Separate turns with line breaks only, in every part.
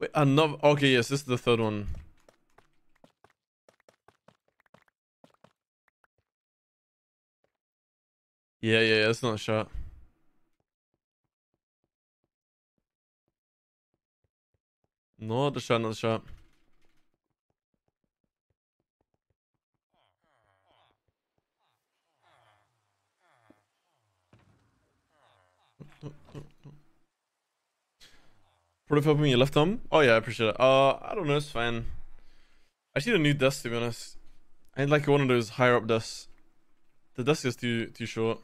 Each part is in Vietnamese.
Wait, another. Okay, yes, this is the third one. Yeah, yeah, yeah, it's not a shot. Not the shot, not the shot. Helping me your left arm? Oh yeah, I appreciate it. Uh, I don't know, it's fine. I need a new desk to be honest. I need like one of those higher up desks. The desk is too too short.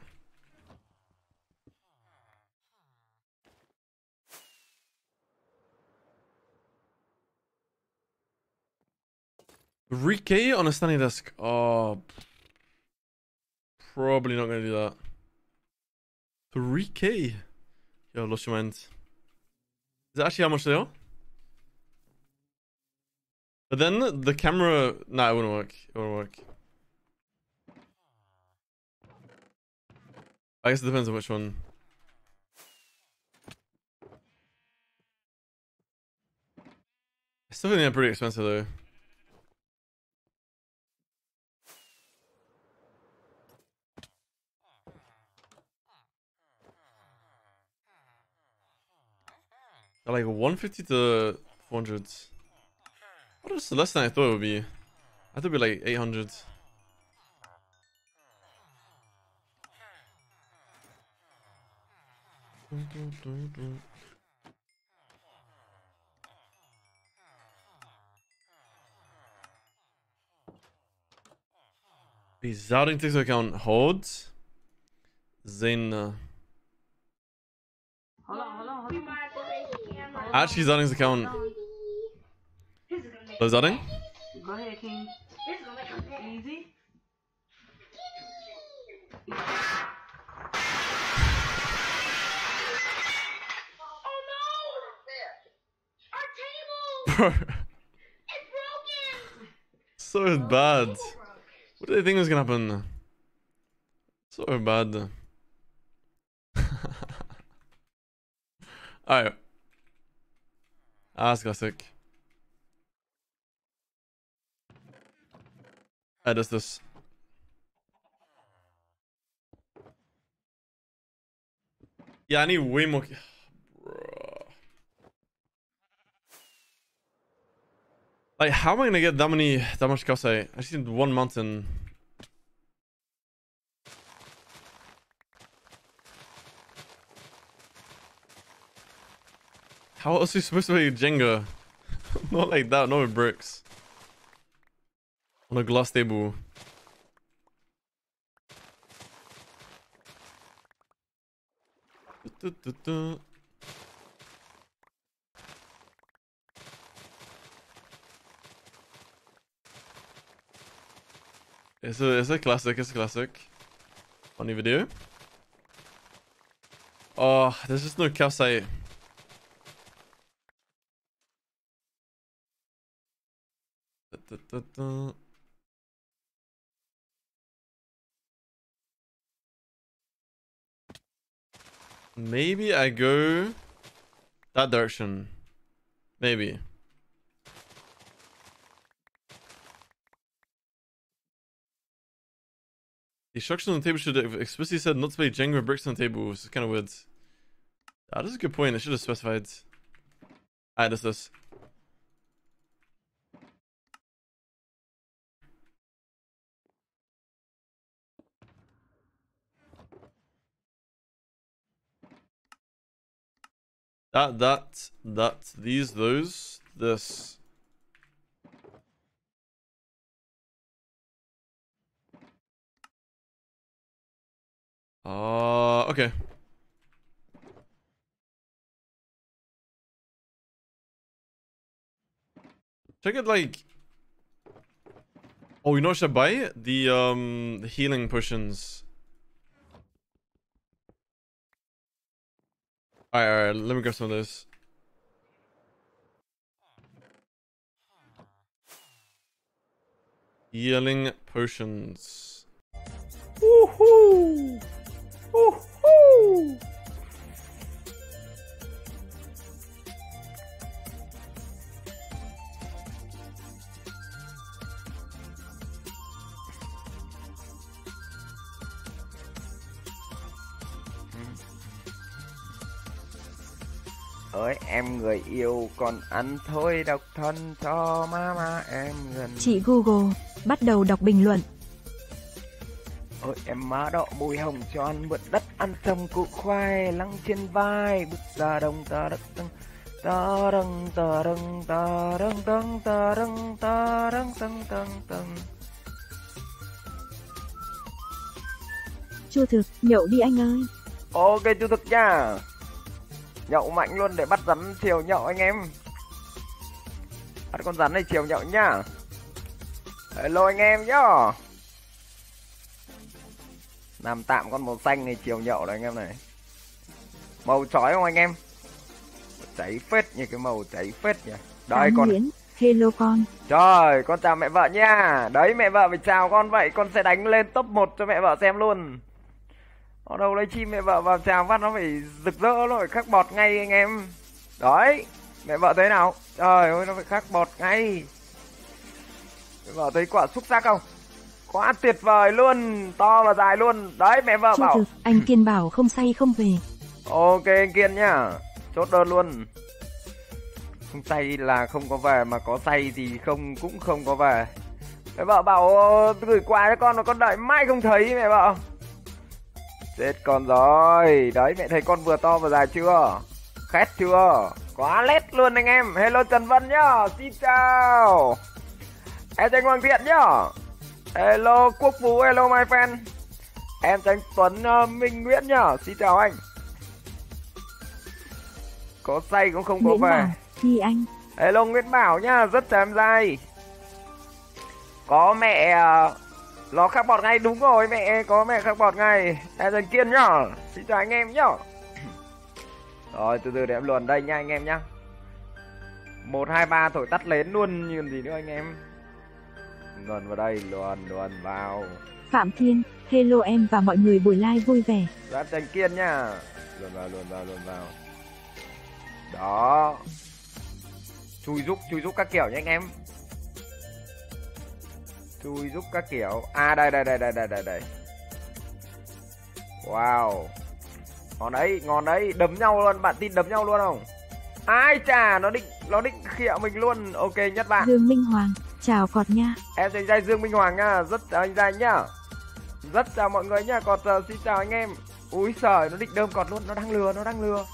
Three on a standing desk. Oh, probably not gonna do that. 3k. Yo, lost your mind. Is actually how much they are? But then the camera, nah, it wouldn't work. It wouldn't work. I guess it depends on which one. I still think they're pretty expensive though. Like 150 to 400. What is less than I thought it would be? I thought it would be like 800. Bizarring TikTok account holds. Zena. Uh, hold on, hold on, hold on. Actually, Zunning's account. Oh, Zunning?
Go ahead, King. Easy.
Bro. so bad. What do they think was gonna happen? So bad. Alright. Az klasik. Hvad this. Yeah, I need way more... Bruh. Like, how am I gonna get that many, that much Kasai? I just need one mountain. How else are you supposed to make Jenga? not like that, not with bricks. On a glass table. It's a, it's a classic, it's a classic. Funny video. Oh, there's just no calcite. Da, da, da, Maybe I go that direction. Maybe. The instructions on the table should have explicitly said not to play Jenga bricks on the table, is kind of weird. That is a good point. I should have specified. Alright, this this. That, that, that, these, those, this. Uh, okay. Check it like... Oh, you know what I should buy? The, um, the healing potions. Alright, alright, let me grab some of this. Healing potions. Woohoo! Woohoo!
Ơi em người yêu còn ăn thôi độc thân cho mama em gần
Chị Google, bắt đầu đọc bình luận.
ôi em má đọ mùi hồng cho ăn mượn đất ăn sông củ khoai lăng trên vai bước ra đông ta đất tưng ta đăng ta đăng ta đăng tưng ta đăng ta đăng tưng tưng tưng
Chua thực, nhậu đi anh ơi.
ok chú thực nha nhậu mạnh luôn để bắt rắn chiều nhậu anh em. Bắt con rắn này chiều nhậu nhá. Hello anh em nhá. Làm tạm con màu xanh này chiều nhậu này anh em này. Màu chói không anh em? Cháy phết như cái màu cháy phết nhỉ. Đây
Tám
con.
Nguyễn, hello con.
trời con chào mẹ vợ nha đấy mẹ vợ phải chào con vậy. Con sẽ đánh lên top 1 cho mẹ vợ xem luôn ở đâu lấy chim mẹ vợ vào chào phát nó phải rực rỡ nó phải khắc bọt ngay anh em. Đấy mẹ vợ thấy nào? Trời ơi nó phải khắc bọt ngay. Mẹ vợ thấy quả xúc sắc không? Quá tuyệt vời luôn to và dài luôn. Đấy mẹ vợ
Chua
bảo.
thực, anh Kiên bảo không say không về.
Ok anh Kiên nhá. Chốt đơn luôn. Không say là không có về Mà có say thì không cũng không có về. Mẹ vợ bảo ờ, gửi quà cho con mà con đợi mãi không thấy. Mẹ vợ Chết con rồi. Đấy mẹ thấy con vừa to vừa dài chưa? Khét chưa? Quá lét luôn anh em. Hello Trần Vân nhá. Xin chào. Em chào anh Hoàng Thiện nhá. Hello Quốc Phú Hello my friend. Em chào anh Tuấn ờ, Minh Nguyễn nhá. Xin chào anh. Có say cũng không có về.
Thi anh.
hello nguyễn bảo nhá. Rất chào em dai. Có mẹ à, nó khắc bọt ngay đúng rồi mẹ có mẹ khắc bọt ngay. Em dần kiên nhá xin chào anh em nhá. Rồi từ từ để em luồn đây nha anh em nhá. Một hai ba thổi tắt lên luôn như gì nữa anh em. Luồn vào đây luồn luồn vào.
Phạm Thiên, hello em và mọi người buổi live vui vẻ.
Giáp Trần Kiên nhá. Luồn vào, luồn vào, luồn vào. Đó. Chui giúp, chui giúp các kiểu nha anh em Chui giúp các kiểu À đây, đây, đây, đây, đây, đây, đây Wow Ngon đấy, ngon đấy Đấm nhau luôn, bạn tin đấm nhau luôn không Ai chà, nó định, nó định khịa mình luôn Ok nhất bạn
Dương Minh Hoàng, chào cọt nha.
Em chào anh trai Dương Minh Hoàng nhá, rất chào anh trai nhá. Rất chào mọi người nhá, còn uh, xin chào anh em. Úi giời, nó định đơm cọt luôn, nó đang lừa, nó đang lừa.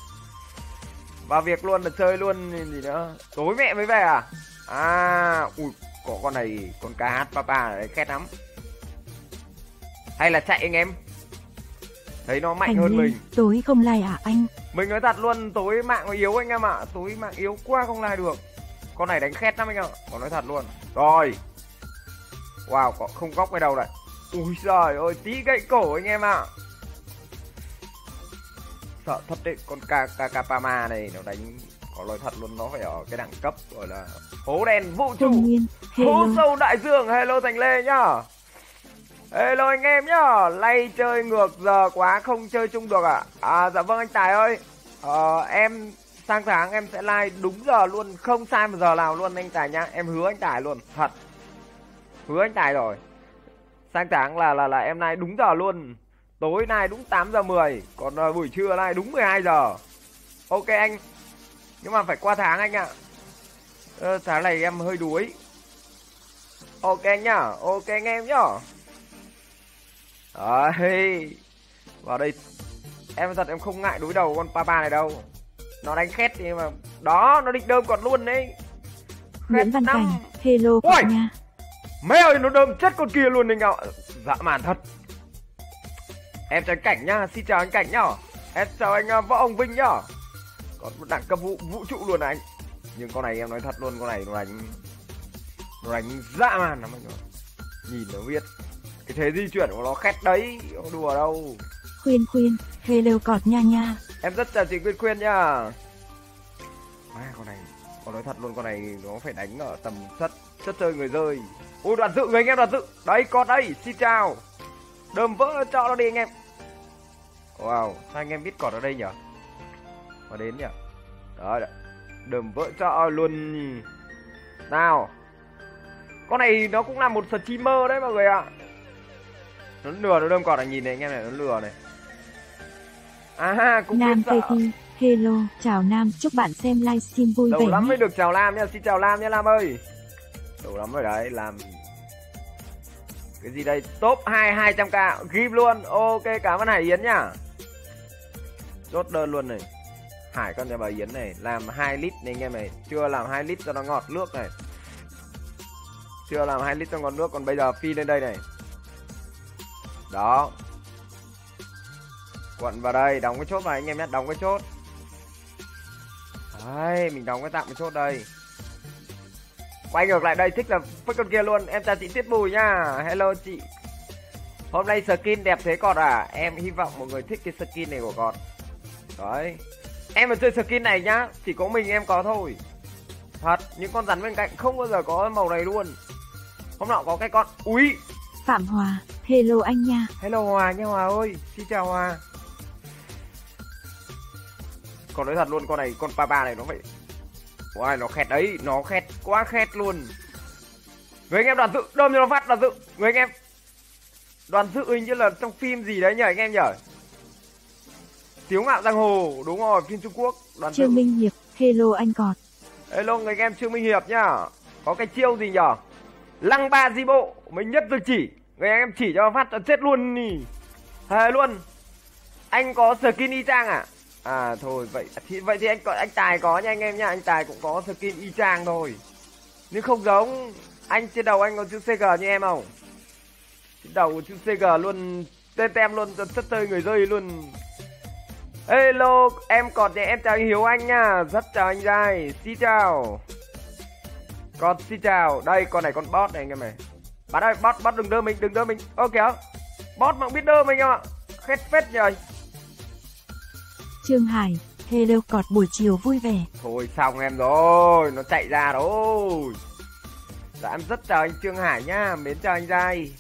Vào việc luôn là chơi luôn gì nữa. Tối mẹ mới về à? À, ui, có con này, con cá hát papa này khét lắm. Hay là chạy anh em? Thấy nó mạnh
Thành
hơn mình.
tối không like à anh?
Mình nói thật luôn, tối mạng nó yếu anh em ạ. Tối mạng yếu quá không lai được. Con này đánh khét lắm anh ạ. Còn nói thật luôn. Rồi. Wow, có không góc cái đầu này. Ui giời ơi, tí gãy cổ anh em ạ. Sợ thật đấy, con ca ca Kapama này nó đánh có nói thật luôn nó phải ở cái đẳng cấp gọi là hố đen vũ trụ. Hố sâu đại dương hello thành lê nhá. Hello anh em nhá. Lay chơi ngược giờ quá không chơi chung được à à dạ vâng anh tài ơi. Ờ, em sang tháng em sẽ like đúng giờ luôn không sai một giờ nào luôn anh tài nhá. Em hứa anh tài luôn thật. Hứa anh tài rồi. Sang tháng là là là em like đúng giờ luôn. Tối nay đúng 8 giờ 10 còn ờ, buổi trưa like đúng 12 giờ. Ok anh nhưng mà phải qua tháng anh ạ. Ờ, tháng này em hơi đuối. Ok nhá ok anh em nhá. Đấy vào đây. Em thật em không ngại đối đầu con papa này đâu. Nó đánh khét nhưng mà. Đó nó định đơm còn luôn đấy.
Nguyễn Văn. Cảnh, hello
Ôi!
nha.
Mẹ ơi nó đơm chết con kia luôn anh ạ. Dạ màn thật. Em chào anh Cảnh nhá Xin chào anh Cảnh nhá. Em chào anh uh, Võ Hồng Vinh nhá Còn một đẳng cấp vũ, vũ trụ luôn anh. Nhưng con này em nói thật luôn Con này nó đánh Nó đánh dã man lắm anh ạ. Nhìn nó biết. Cái thế di chuyển của nó khét đấy Không đùa đâu.
Khuyên khuyên, hello cọt nha nha.
Em rất chào chị Quyên Quyên nhá. Má con này Con nói thật luôn con này nó phải đánh ở tầm chất Chất chơi người rơi. Ôi đoàn dự người anh em đoàn dự. Đấy con đây xin chào. Đơm vỡ cho nó đi anh em. Wow Sao anh em biết cọt ở đây nhỉ Mà đến nhỉ? Đó. Đơm vỡ cho luôn Nào Con này nó cũng là một streamer đấy mọi người ạ. Nó lừa nó đơm cọt này nhìn này anh em này nó lừa này. À cũng
Nam
biết sợ.
Hello, chào Nam, chúc bạn xem livestream vui vẻ
Lâu lắm mới được chào Lam nha, xin chào Lam nha Lam ơi. Lâu lắm rồi đấy, làm Cái gì đây, top 2 200k, ghim luôn. Ok, cảm ơn Hải Yến nhá Chốt đơn luôn này Hải con nhà bà Yến này, làm 2 lít này anh em này. Chưa làm 2 lít cho nó ngọt nước này. Chưa làm 2 lít cho ngọt nước, còn bây giờ phi lên đây này. Đó. Quận vào đây, đóng cái chốt vào anh em nhé, đóng cái chốt. Đấy, mình đóng cái tạm cái chốt đây. Quay ngược lại đây, thích là phất con kia luôn. Em chào chị Tiết Bùi nha Hello chị. Hôm nay skin đẹp thế còn à? Em hy vọng mọi người thích cái skin này của con Đấy. Em mà chơi skin này nhá Chỉ có mình em có thôi. Thật, những con rắn bên cạnh không bao giờ có màu này luôn. Hôm nọ có cái con Úi,
Phạm Hòa, hello anh nha.
hello Hòa nha Hòa ơi Xin chào Hòa. Còn nói thật luôn, con này, con Papa này nó phải Wow, nó khét đấy, nó khét, quá khét luôn. Người anh em đoàn dự, đơm cho nó phát đoàn dự. Người anh em Đoàn dự hình như là trong phim gì đấy nhờ anh em nhở Tiếu ngạo giang hồ, đúng rồi, phim Trung Quốc Đoàn
Trương Minh Hiệp, hello anh cọt.
Hello người anh em Trương Minh Hiệp nhá. Có cái chiêu gì nhở? Lăng ba di bộ Mình nhất từ chỉ. Người anh em chỉ cho phát cho chết luôn nì Thề luôn. Anh có skin y chang à? À thôi vậy thì vậy thì anh có anh Tài có nha anh em nha. Anh Tài cũng có skin y chang thôi. Nhưng không giống. Anh trên đầu anh có chữ CG như em không? Trên đầu chữ CG luôn Tên tem luôn chất tơi người rơi luôn Hello, em còn thì em chào anh Hiếu Anh nha. Rất chào anh Giai Xin chào. Con xin chào. Đây con này con bot này anh em này. Bạn ơi bot bot đừng đưa mình đừng đưa mình. Ô kìa. Bot mà cũng biết đưa mình em ạ. Khét phết nhờ
Trương Hải, hello cọt buổi chiều vui vẻ.
Thôi xong em rồi Nó chạy ra rồi. Dạ em rất chào anh Trương Hải nhá Mến chào anh Giai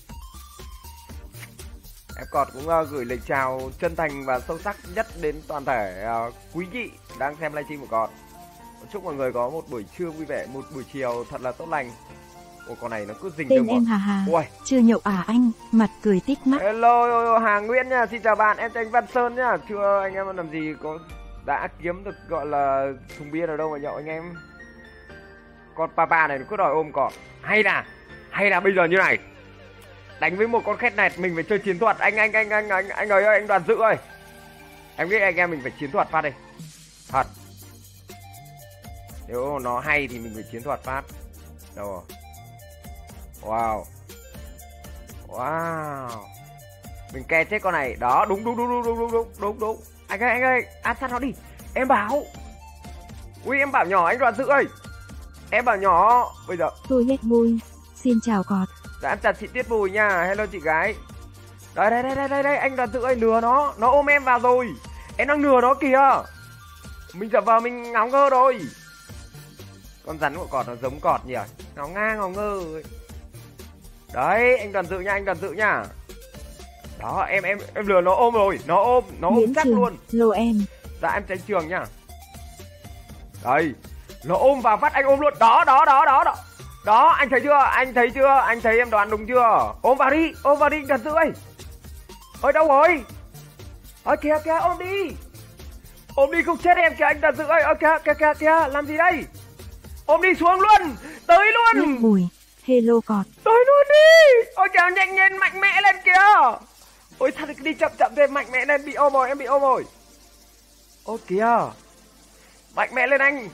Còn cũng ờ, gửi lời chào chân thành và sâu sắc nhất đến toàn thể ờ, quý vị đang xem livestream của con. Chúc mọi người có một buổi trưa vui vẻ, một buổi chiều thật là tốt lành. Ồ con này nó cứ rình
Tên em Hà Hà,
Ui,
chưa nhậu à anh, mặt cười tít mắt.
hello Hà Nguyễn nha, xin chào bạn, em anh Văn Sơn nhá. Chưa anh em làm gì có đã kiếm được gọi là thùng bia ở đâu mà nhậu anh em. Con papa này nó cứ đòi ôm cọp. Hay là hay là bây giờ như này. Đánh với một con khét nẹt mình phải chơi chiến thuật. Anh anh anh anh anh anh ơi anh đoàn dự ơi. Em nghĩ anh em mình phải chiến thuật phát đi. Thật. Nếu nó hay thì mình phải chiến thuật phát. Đâu rồi? Wow. Wow. Mình ke chết con này. Đó, đúng đúng đúng đúng đúng đúng đúng đúng đúng. Anh ơi anh ơi, áp sát nó đi. Em bảo. Ui em bảo nhỏ anh đoàn dự ơi. Em bảo nhỏ, bây giờ
Tôi hết vui. Xin chào cọt.
Dạ em chào chị Tiết Bùi nha, hello chị gái. Đây đây đây đây đây, đây. anh đoàn tự ơi lừa nó. Nó ôm em vào rồi. Em đang lừa nó kìa. Mình giả vờ mình ngáo ngơ rồi. Con rắn của cọt nó giống cọt nhỉ? Ngáo ngang ngáo ngơ ấy. Đấy anh đoàn tự nha anh đoàn tự nha. Đó em em em lừa nó ôm rồi. Nó ôm, nó ôm
Nguyễn
chắc
Trường,
luôn.
lô em.
Dạ em tránh trường nha. Đây Nó ôm vào phát anh ôm luôn. Đó đó đó đó đó Đó anh thấy chưa? Anh thấy chưa? Anh thấy em đoán đúng chưa? Ôm vào đi Ôm vào đi Thật sự ơi Ôi đâu rồi? Ôi kìa kìa ôm đi. Ôm đi không chết em kìa anh thật sự ơi Ôi kìa kìa kìa kìa Làm gì đây? Ôm đi xuống luôn. Tới luôn.
Bùi, hello cọt.
Tới luôn đi. Ôi kìa nhanh nhanh mạnh mẽ lên kìa. Ôi sao đi chậm chậm thêm mạnh mẽ lên. Bị ôm rồi em bị ôm rồi. Ôi kìa. Mạnh mẽ lên anh.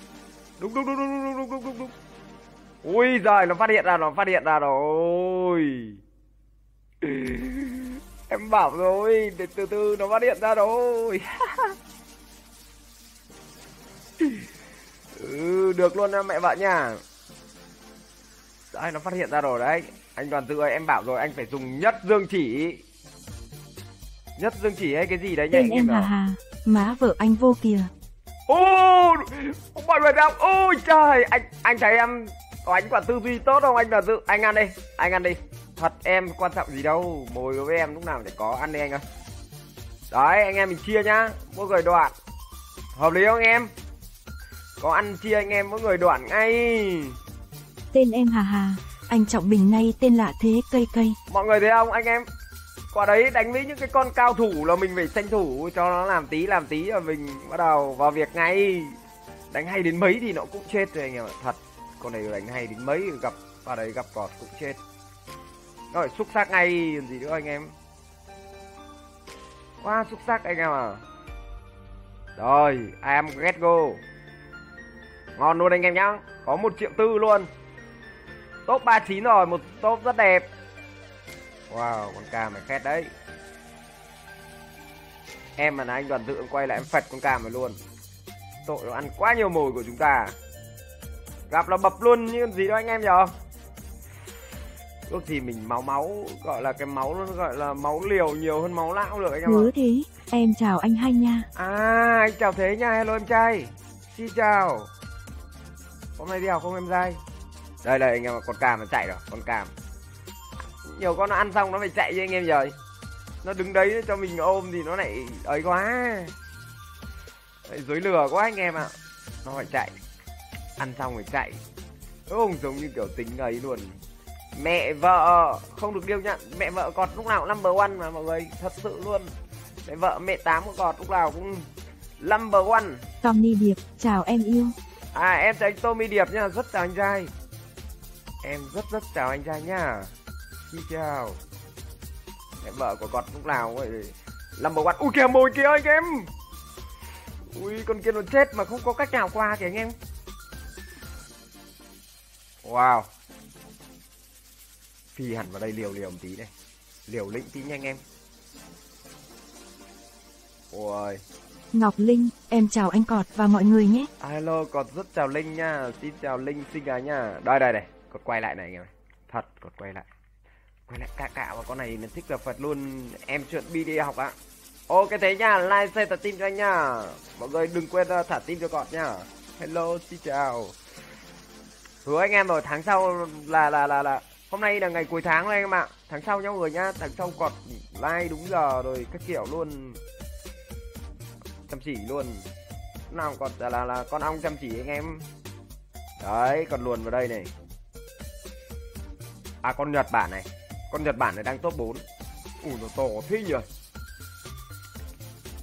Đúng đúng đúng đúng đúng đúng đúng đúng đúng Ui giời nó phát hiện ra nó phát hiện ra rồi Em bảo rồi để từ từ nó phát hiện ra rồi Ừ được luôn mẹ vợ nha Đấy nó phát hiện ra rồi đấy Anh đoàn dự ơi em bảo rồi anh phải dùng nhất dương chỉ Nhất dương chỉ hay cái gì đấy nhỉ
em Hà
bảo.
Hà, má vợ anh vô kìa.
Ô, mọi người không? Ôi trời, anh anh thấy em anh quả tư duy tốt không anh đoàn dự? Anh ăn đi, anh ăn đi. Thật em quan trọng gì đâu, mồi với em lúc nào phải có ăn đi anh ơi. Đấy, anh em mình chia nhá, mỗi người đoạn. Hợp lý không em? Có ăn chia anh em mỗi người đoạn ngay.
Tên em Hà Hà, anh Trọng Bình nay tên lạ thế cây cây.
Mọi người thấy không anh em? quả đấy đánh với những cái con cao thủ là mình phải tranh thủ cho nó làm tí làm tí rồi mình bắt đầu vào việc ngay đánh hay đến mấy thì nó cũng chết rồi anh em ạ thật con này đánh hay đến mấy, gặp và đấy gặp cọt cũng chết. Rồi, xúc sắc ngay còn gì nữa anh em? Quá xúc sắc anh em à. Rồi, I am get go ngon luôn anh em nhá. Có một triệu tư luôn. Top 39 rồi, một top rất đẹp. Wow, con cam này khét đấy. Em mà là anh đoàn tự quay lại em phật con cam này luôn. Tội nó ăn quá nhiều mồi của chúng ta gặp là bập luôn như gì đó anh em nhở ước gì mình máu máu gọi là cái máu nó gọi là máu liều nhiều hơn máu lão được anh em ạ
Hứa thế, em chào anh hai nha.
À, anh chào thế nha, hello em trai. Xin chào. Hôm nay đi học không em trai? Đây đây anh em ạ, con cam nó chạy rồi, con cam. Nhiều con nó ăn xong nó phải chạy với anh em rồi. Nó đứng đấy cho mình ôm thì nó lại ấy quá. Dối lừa quá anh em ạ. Nó phải chạy. Ăn xong rồi chạy. Không giống như kiểu tính ấy luôn. Mẹ vợ không được điêu nhận Mẹ vợ cọt lúc nào cũng number one mà mọi người Thật sự luôn. Mẹ vợ mẹ tám của cọt lúc nào cũng number one.
Tommy Điệp, chào em yêu.
À em chào anh Tommy Điệp nha. Rất chào anh trai. Em rất rất chào anh trai nha. Xin chào. Mẹ vợ của cọt lúc nào cũng vậy Number one. Ui kìa mồi kìa anh em. Ui con kia nó chết mà không có cách nào qua kìa anh em Wow Phi hẳn vào đây liều liều một tí này Liều lĩnh tí nha anh em Ôi
Ngọc Linh, em chào anh Cọt và mọi người nhé.
Hello, còn rất chào Linh nha. Xin chào Linh xinh gái nha. Đây đây đây, còn quay lại này anh em này. Thật, còn quay lại. Quay lại cạ cạ và con này nó thích là Phật luôn. Em chuẩn bị đi học ạ. Ok thế nha, like share thả tim cho anh nha. Mọi người đừng quên uh, thả tim cho cọt nha. Hello, xin chào. Hứa anh em rồi, tháng sau là là là là hôm nay là ngày cuối tháng rồi anh em ạ. Tháng sau nhau người nhá, tháng sau cọt like đúng giờ rồi các kiểu luôn. Chăm chỉ luôn. Nào còn là, là là con ong chăm chỉ anh em. Đấy còn luồn vào đây này. À con nhật bản này. Con nhật bản này đang top 4 ủi nó to thế nhỉ?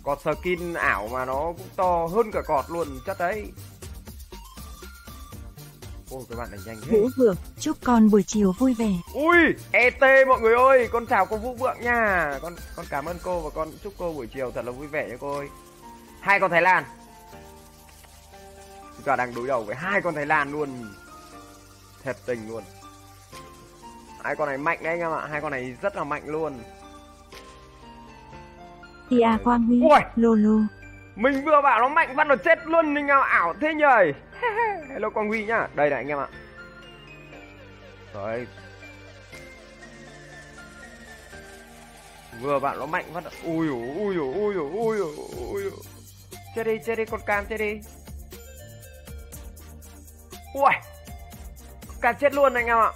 Cọt skin ảo mà nó cũng to hơn cả cọt luôn chắc đấy ôi cái bạn này nhanh thế.
Vũ Vượng, chúc con buổi chiều vui vẻ.
ui et mọi người ơi con chào cô vũ vượng nha. Con con cảm ơn cô và con chúc cô buổi chiều thật là vui vẻ nha cô ơi. Hai con thái lan. Chúng ta đang đối đầu với hai con thái lan luôn. Thật tình luôn. Hai con này mạnh đấy anh em ạ hai con này rất là mạnh luôn.
Tia Quang Huy! Lolo.
mình vừa bảo nó mạnh văn nó chết luôn nào ảo thế nhời hello, quang huy nhá. Đây này, anh em ạ. Rồi. Vừa bạn nó mạnh phát ui ui ui ui ui ui ui chết đi chết đi, con cam chết đi. Ui con cam chết luôn anh em ạ.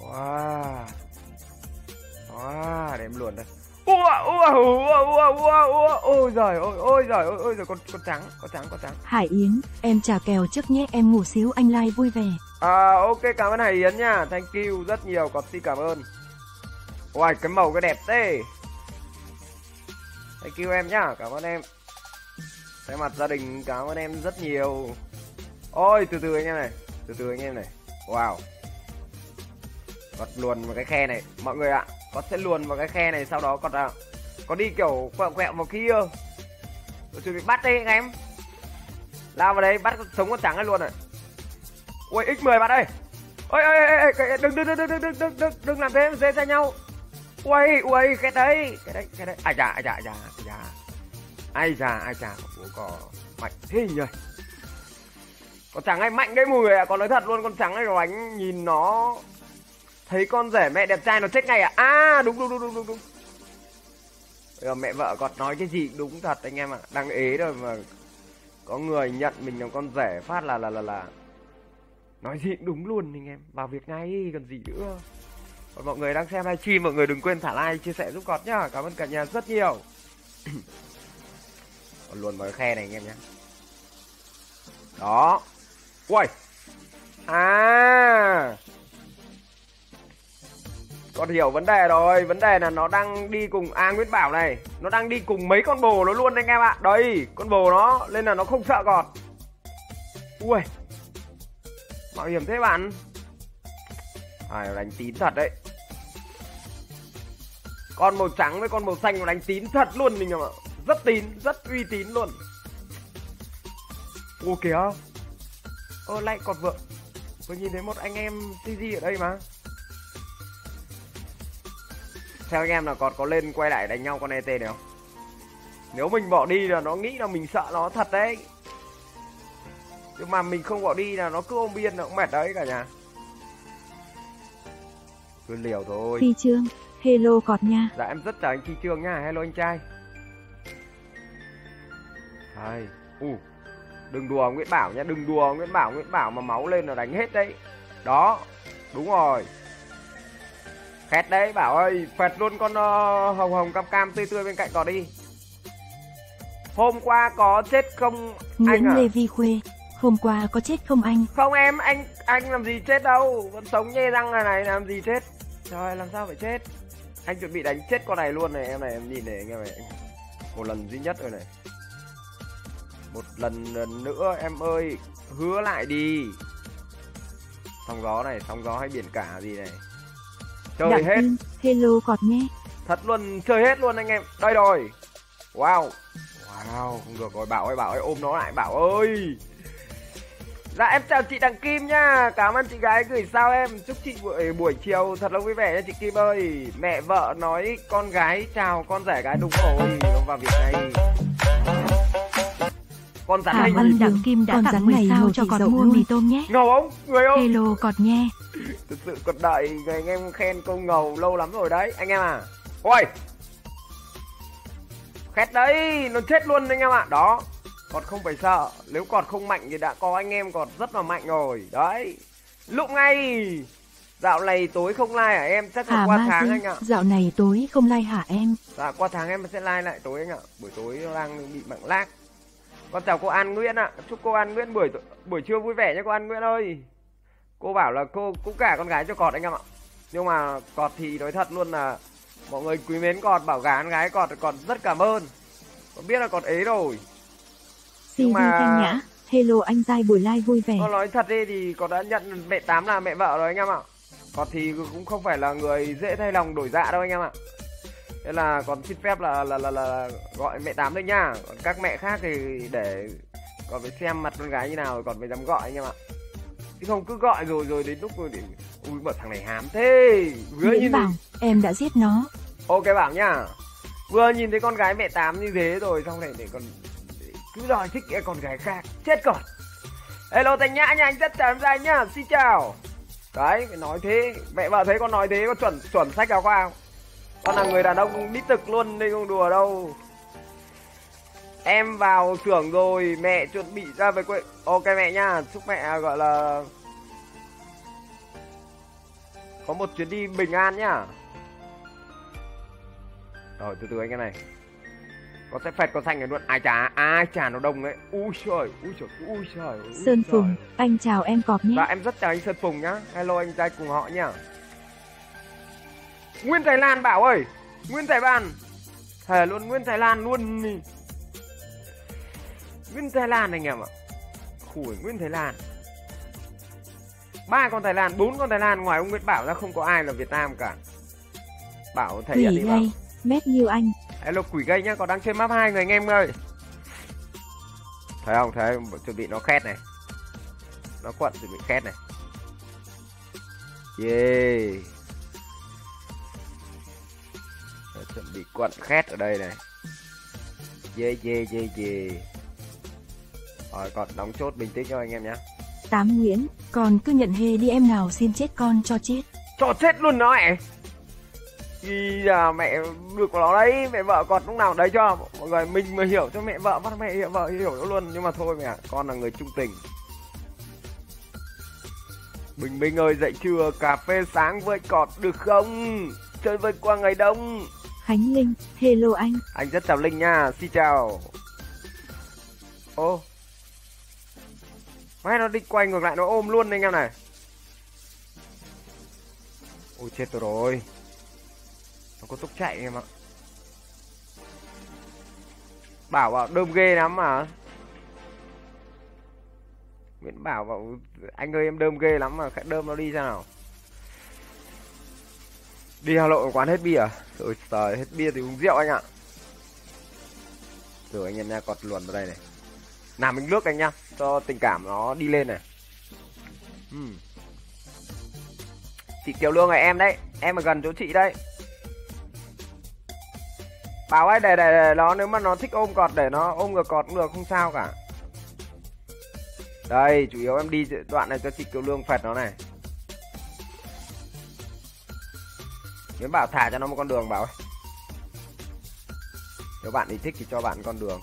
Wow. Wow, để em luồn đây ui ui ui ui ui ui ôi giời ôi ôi giời ôi ôi giời con con trắng con trắng con trắng.
Hải Yến, em chào kèo trước nhé em ngủ xíu anh like vui vẻ.
À ok cảm ơn Hải Yến nha. Thank you rất nhiều Còn xin cảm ơn. Ôi cái màu cái đẹp thế. Thank you em nhá Cảm ơn em. Thay mặt gia đình cảm ơn em rất nhiều. Ôi từ từ anh em này Từ từ anh em này. Wow có luồn vào cái khe này. Mọi người ạ Có sẽ luồn vào cái khe này Sau đó còn à, Có đi kiểu quẹo quẹo vào kia. Rồi chuẩn bị bắt đi anh em. Lao vào đây bắt sống con trắng ấy luôn này. Ui x10 bạn ơi. Ôi ơi ơi đừng đừng đừng đừng đừng đừng đừng đừng làm thế dễ ra nhau. Ui ui cái đấy cái đấy cái đấy. Ai da ai da ai da ai da. Ai da ai da bố cò. Mạnh thế nhỉ. Con trắng ấy mạnh đấy mọi người ạ còn nói thật luôn con trắng ấy rồi anh nhìn nó thấy con rể mẹ đẹp trai nó chết ngay à? À đúng đúng đúng đúng đúng đúng. Bây giờ mẹ vợ còn nói cái gì? Đúng thật anh em ạ. Đang ế rồi mà có người nhận mình là con rể phát là là là là. Nói gì cũng đúng luôn anh em. Vào việc ngay, cần gì nữa. Còn mọi người đang xem livestream, mọi người đừng quên thả like, chia sẻ, giúp cọt nhá. Cảm ơn cả nhà rất nhiều. Còn luôn vào cái khe này anh em nhé đó. Ui à con hiểu vấn đề rồi. Vấn đề là nó đang đi cùng a nguyễn bảo này nó đang đi cùng mấy con bồ nó luôn anh em ạ. Đây con bồ nó nên là nó không sợ còn ui mạo hiểm thế bạn. À, đánh tín thật đấy. Con màu trắng với con màu xanh nó đánh tín thật luôn mình ạ. Rất tín rất uy tín luôn. Ô kìa. Ơ lại còn vợ. Vừa nhìn thấy một anh em cg ở đây mà theo anh em là còn có lên quay lại đánh nhau con ET này không nếu mình bỏ đi là nó nghĩ là mình sợ nó thật đấy nhưng mà mình không bỏ đi là nó cứ ôm biên nó cũng mệt đấy cả nhà cứ liều thôi
Phi Trương, hello cọt nha.
dạ em rất chào anh Chi Trương nha hello anh trai Hai. U. Đừng đùa Nguyễn Bảo nhá, đừng đùa Nguyễn Bảo, Nguyễn Bảo mà máu lên là đánh hết đấy. Đó. Đúng rồi. Khét đấy Bảo ơi, phẹt luôn con uh, hồng hồng cam cam tươi tươi bên cạnh cỏ đi. Hôm qua có chết không
Nguyễn
anh à?
Lê Vi Khuê, hôm qua có chết không anh?
Không em, anh anh làm gì chết đâu, vẫn sống nhê răng này này làm gì chết. Trời làm sao phải chết. Anh chuẩn bị đánh chết con này luôn này, em này em nhìn này anh em này. Một lần duy nhất rồi này. Một lần nữa em ơi, hứa lại đi. Sóng gió này, sóng gió hay biển cả gì này. Chơi
Đặng
hết,
Kim, hello cọt nhé.
thật luôn, chơi hết luôn anh em. Đây rồi. Wow. Wow, không được rồi, Bảo ơi, Bảo ơi, ôm nó lại, Bảo ơi. Dạ em chào chị Đặng Kim nha Cảm ơn chị gái gửi sao em Chúc chị buổi buổi chiều thật là vui vẻ nha chị Kim ơi Mẹ vợ nói con gái chào con rể gái đúng rồi Nó vào việc này Con rắn
Cảm
hình
ơn Đặng Kim đã tặng
rắn
10
này
sao cho con mua mì tôm nhé.
Ngầu không? Người không?
Hello cọt nha.
Thực sự còn đợi người anh em khen câu ngầu lâu lắm rồi đấy. Anh em à. Ôi. Khét đấy Nó chết luôn anh em ạ. Đó. Còn không phải sợ. Nếu còn không mạnh thì đã có anh em còn rất là mạnh rồi. Đấy. Lúc ngay. Dạo này tối không like hả em? Chắc là
Hà
qua
Ma
tháng anh ạ.
dạo này tối không like hả em?
Dạ qua tháng em sẽ like lại tối anh ạ. Buổi tối nó đang bị mạng lag Con chào cô An Nguyễn ạ. Chúc cô An Nguyễn buổi buổi trưa vui vẻ nhé cô An Nguyễn ơi. Cô bảo là cô cũng cả con gái cho cọt anh em ạ. Nhưng mà cọt thì nói thật luôn là Mọi người quý mến cọt bảo gà con gái cọt cọt rất cảm ơn. Con biết là cọt ế rồi. Nhưng mà-
Thanh Nhã, hello anh dai buổi live vui vẻ.
Con nói thật đi thì cọt đã nhận mẹ tám là mẹ vợ rồi anh em ạ. Cọt thì cũng không phải là người dễ thay lòng đổi dạ đâu anh em ạ Thế là còn xin phép là là là, là gọi mẹ tám thôi nha Còn các mẹ khác thì để còn phải xem mặt con gái như nào còn phải dám gọi anh em ạ. Chứ không cứ gọi rồi rồi đến lúc rồi thì Ui bảo thằng này hám thế. Vừa
Nguyễn
nhìn
Bảo, em đã giết nó.
Ok bảo nhá. Vừa nhìn thấy con gái mẹ tám như thế rồi Xong này để còn Cứ đòi thích cái con gái khác Chết còn. Hello Thành Nhã nha anh rất chào em trai nhá. Xin chào. Đấy nói thế Mẹ vợ thấy con nói thế có chuẩn chuẩn sách giáo khoa không Con là người đàn ông đít thực luôn đây không đùa đâu. Em vào xưởng rồi Mẹ chuẩn bị ra về quê. Ok mẹ nha Chúc mẹ gọi là Có một chuyến đi bình an nhá. Rồi từ từ anh em này. Có sẽ phẹt con xanh này luôn. Ai chà ai chà nó đông đấy. Ui trời ui trời ui trời ui
Sơn
trời.
Phùng, anh chào em cọp nhé.
Dạ em rất chào anh Sơn Phùng nhá. Hello anh trai cùng họ nhá Nguyên Thái Lan bảo ơi Nguyên Thái Lan Thề luôn Nguyên Thái Lan luôn. Nguyên Thái Lan anh em ạ Khủi Nguyên Thái Lan ba con Thái Lan, bốn con Thái Lan ngoài ông Nguyễn Bảo ra không có ai là Việt Nam cả. Bảo hiện
Quỷ
đi Bảo.
mét như anh.
Hello quỷ gây nhá, còn đang chơi map 2 người anh em ơi. Thấy không? Thấy không? chuẩn bị nó khét này. Nó quận chuẩn bị khét này. Yeah. Chuẩn bị quận khét ở đây này. Yeah yeah yeah yeah. Rồi còn đóng chốt bình tĩnh cho anh em nhá.
Tám Nguyễn, còn cứ nhận hê đi em nào xin chết con cho chết.
Cho chết luôn nó mẹ. Ý là mẹ được của nó đấy, mẹ vợ còn lúc nào đấy cho mọi người mình mà hiểu cho mẹ vợ bắt mẹ hiểu vợ hiểu nó luôn nhưng mà thôi mẹ con là người trung tình. Bình Minh ơi dậy trưa cà phê sáng với cọt được không? Chơi với qua ngày đông.
Khánh Linh, hello anh.
Anh rất chào Linh nha, xin chào. Ô. Mai nó đi quay ngược lại nó ôm luôn anh em này. Ôi chết tôi rồi. có tốc chạy anh em ạ bảo bảo đơm ghê lắm mà Nguyễn Bảo bảo anh ơi em đơm ghê lắm mà khẽ đơm nó đi sao nào Đi Hà Nội quán hết bia? À? Rồi trời hết bia thì uống rượu anh ạ. Rồi anh em nha cọt luồn vào đây này. Làm mình nước anh nhá Cho tình cảm nó đi lên này. Uhm. Chị Kiều Lương này em đấy. Em ở gần chỗ chị đấy. Bảo ấy để, để để nó nếu mà nó thích ôm cọt để nó ôm ngược cọt cũng được không sao cả. Đây chủ yếu em đi đoạn này cho chị Kiều Lương phẹt nó này. Nếu bảo thả cho nó một con đường bảo ơi Nếu bạn ý thích thì cho bạn con đường.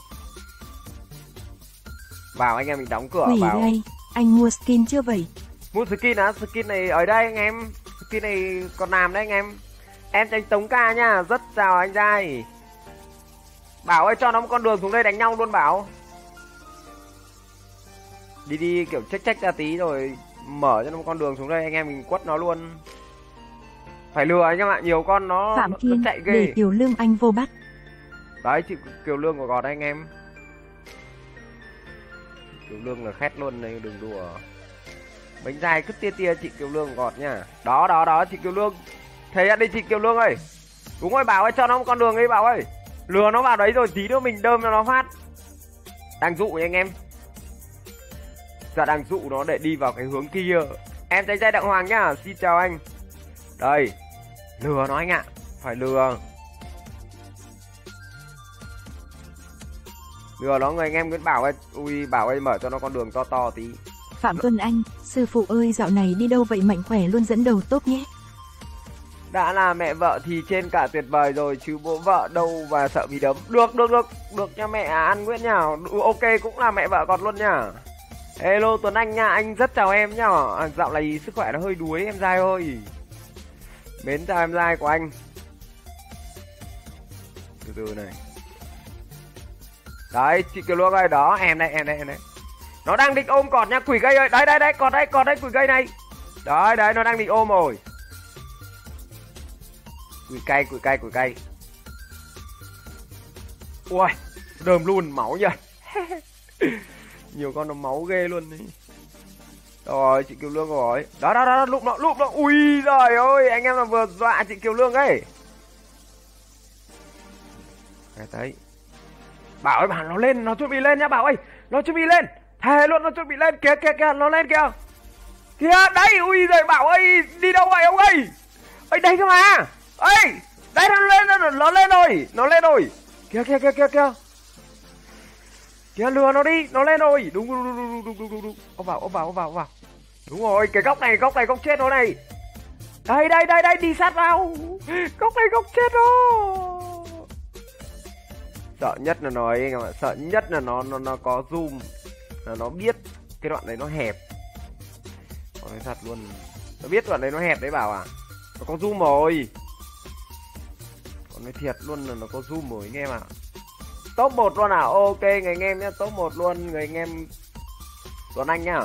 Vào anh em mình đóng cửa
Quỷ
vào.
đây, anh mua skin chưa vậy?
Mua skin á, skin này ở đây anh em. Skin này còn làm đấy anh em. Em tranh Tống ca nha, rất chào anh trai. Bảo ơi cho nó một con đường xuống đây đánh nhau luôn Bảo. Đi đi kiểu check check ra tí rồi Mở cho nó một con đường xuống đây anh em mình quất nó luôn Phải lừa anh em ạ, nhiều con nó,
Phạm
nó
Kiên,
chạy
để
ghê
Kiều Lương anh vô bắt.
Đấy chị Kiều Lương của gọt anh em. Kiều Lương là khét luôn này đừng đùa. Bánh dài cứ tia tia chị Kiều Lương gọt nha. Đó đó đó chị Kiều Lương. Hiện đi chị Kiều Lương ơi. Đúng rồi Bảo ơi cho nó một con đường đi Bảo ơi. Lừa nó vào đấy rồi tí nữa mình đơm cho nó phát. Đang dụ nha anh em. Giờ đang dụ nó để đi vào cái hướng kia. Em thấy giai đặng hoàng nhá. Xin chào anh. Đây Lừa nó anh ạ Phải lừa. Lừa nó người anh em Nguyễn Bảo ơi Ui Bảo ơi mở cho nó con đường to to tí.
Phạm Tuân Anh, sư phụ ơi dạo này đi đâu vậy? Mạnh khỏe luôn dẫn đầu tốt nhé.
Đã là mẹ vợ thì trên cả tuyệt vời rồi Chứ bố vợ đâu và sợ bị đấm. Được được được Được nha mẹ ăn Nguyễn nhá Ừ, Ok cũng là mẹ vợ còn luôn nhá Hello Tuấn Anh nha Anh rất chào em nhá à, Dạo này sức khỏe nó hơi đuối em dai ơi Mến timeline em dai của anh. Từ từ này. Đấy, chị Kiều luôn ơi, Đó, em đây em đây em đây. Nó đang định ôm cọt nha, quỷ cây ơi. Đấy đấy đấy, cọt đây cọt đây quỷ cây này. Đấy đấy, nó đang định ôm rồi. Quỷ cay quỷ cay quỷ cay. Ui Đờm luôn, máu nhỉ Nhiều con nó máu ghê luôn đấy rồi chị kiều lương rồi. Đó đó đó lúc đó lúc đó. Ui giời ơi anh em là vừa dọa chị kiều lương ấy. Nghe thấy bảo ơi bảo nó lên nó chuẩn bị lên nhá bảo ơi nó chuẩn bị lên. Thề luôn nó chuẩn bị lên. Kìa kìa kìa nó lên kìa. Kìa đây ui giời bảo ơi đi đâu vậy ông ơi? Ấy đây cơ mà. Ấy đây nó lên nó, nó lên rồi. Nó lên rồi. Kìa kìa kìa kìa kìa. Kìa lừa nó đi. Nó lên rồi. Đúng đúng đúng đúng đúng đúng, đúng. ông vào ông vào ông vào ông vào đúng rồi, cái góc này góc này, góc chết nó này. Đây đây đây đây, đi sát vào. Góc này, góc chết nó sợ nhất là nói anh em ạ sợ nhất là nó nó nó có zoom, là nó biết cái đoạn đấy nó hẹp. Còn nói thật luôn, nó biết đoạn đấy nó hẹp đấy bảo à. Nó có zoom rồi. Còn nói thiệt luôn là nó có zoom rồi anh em ạ. Top 1 luôn à? Ok, người anh em nhá, top 1 luôn, người anh em. Tuấn Anh nhá.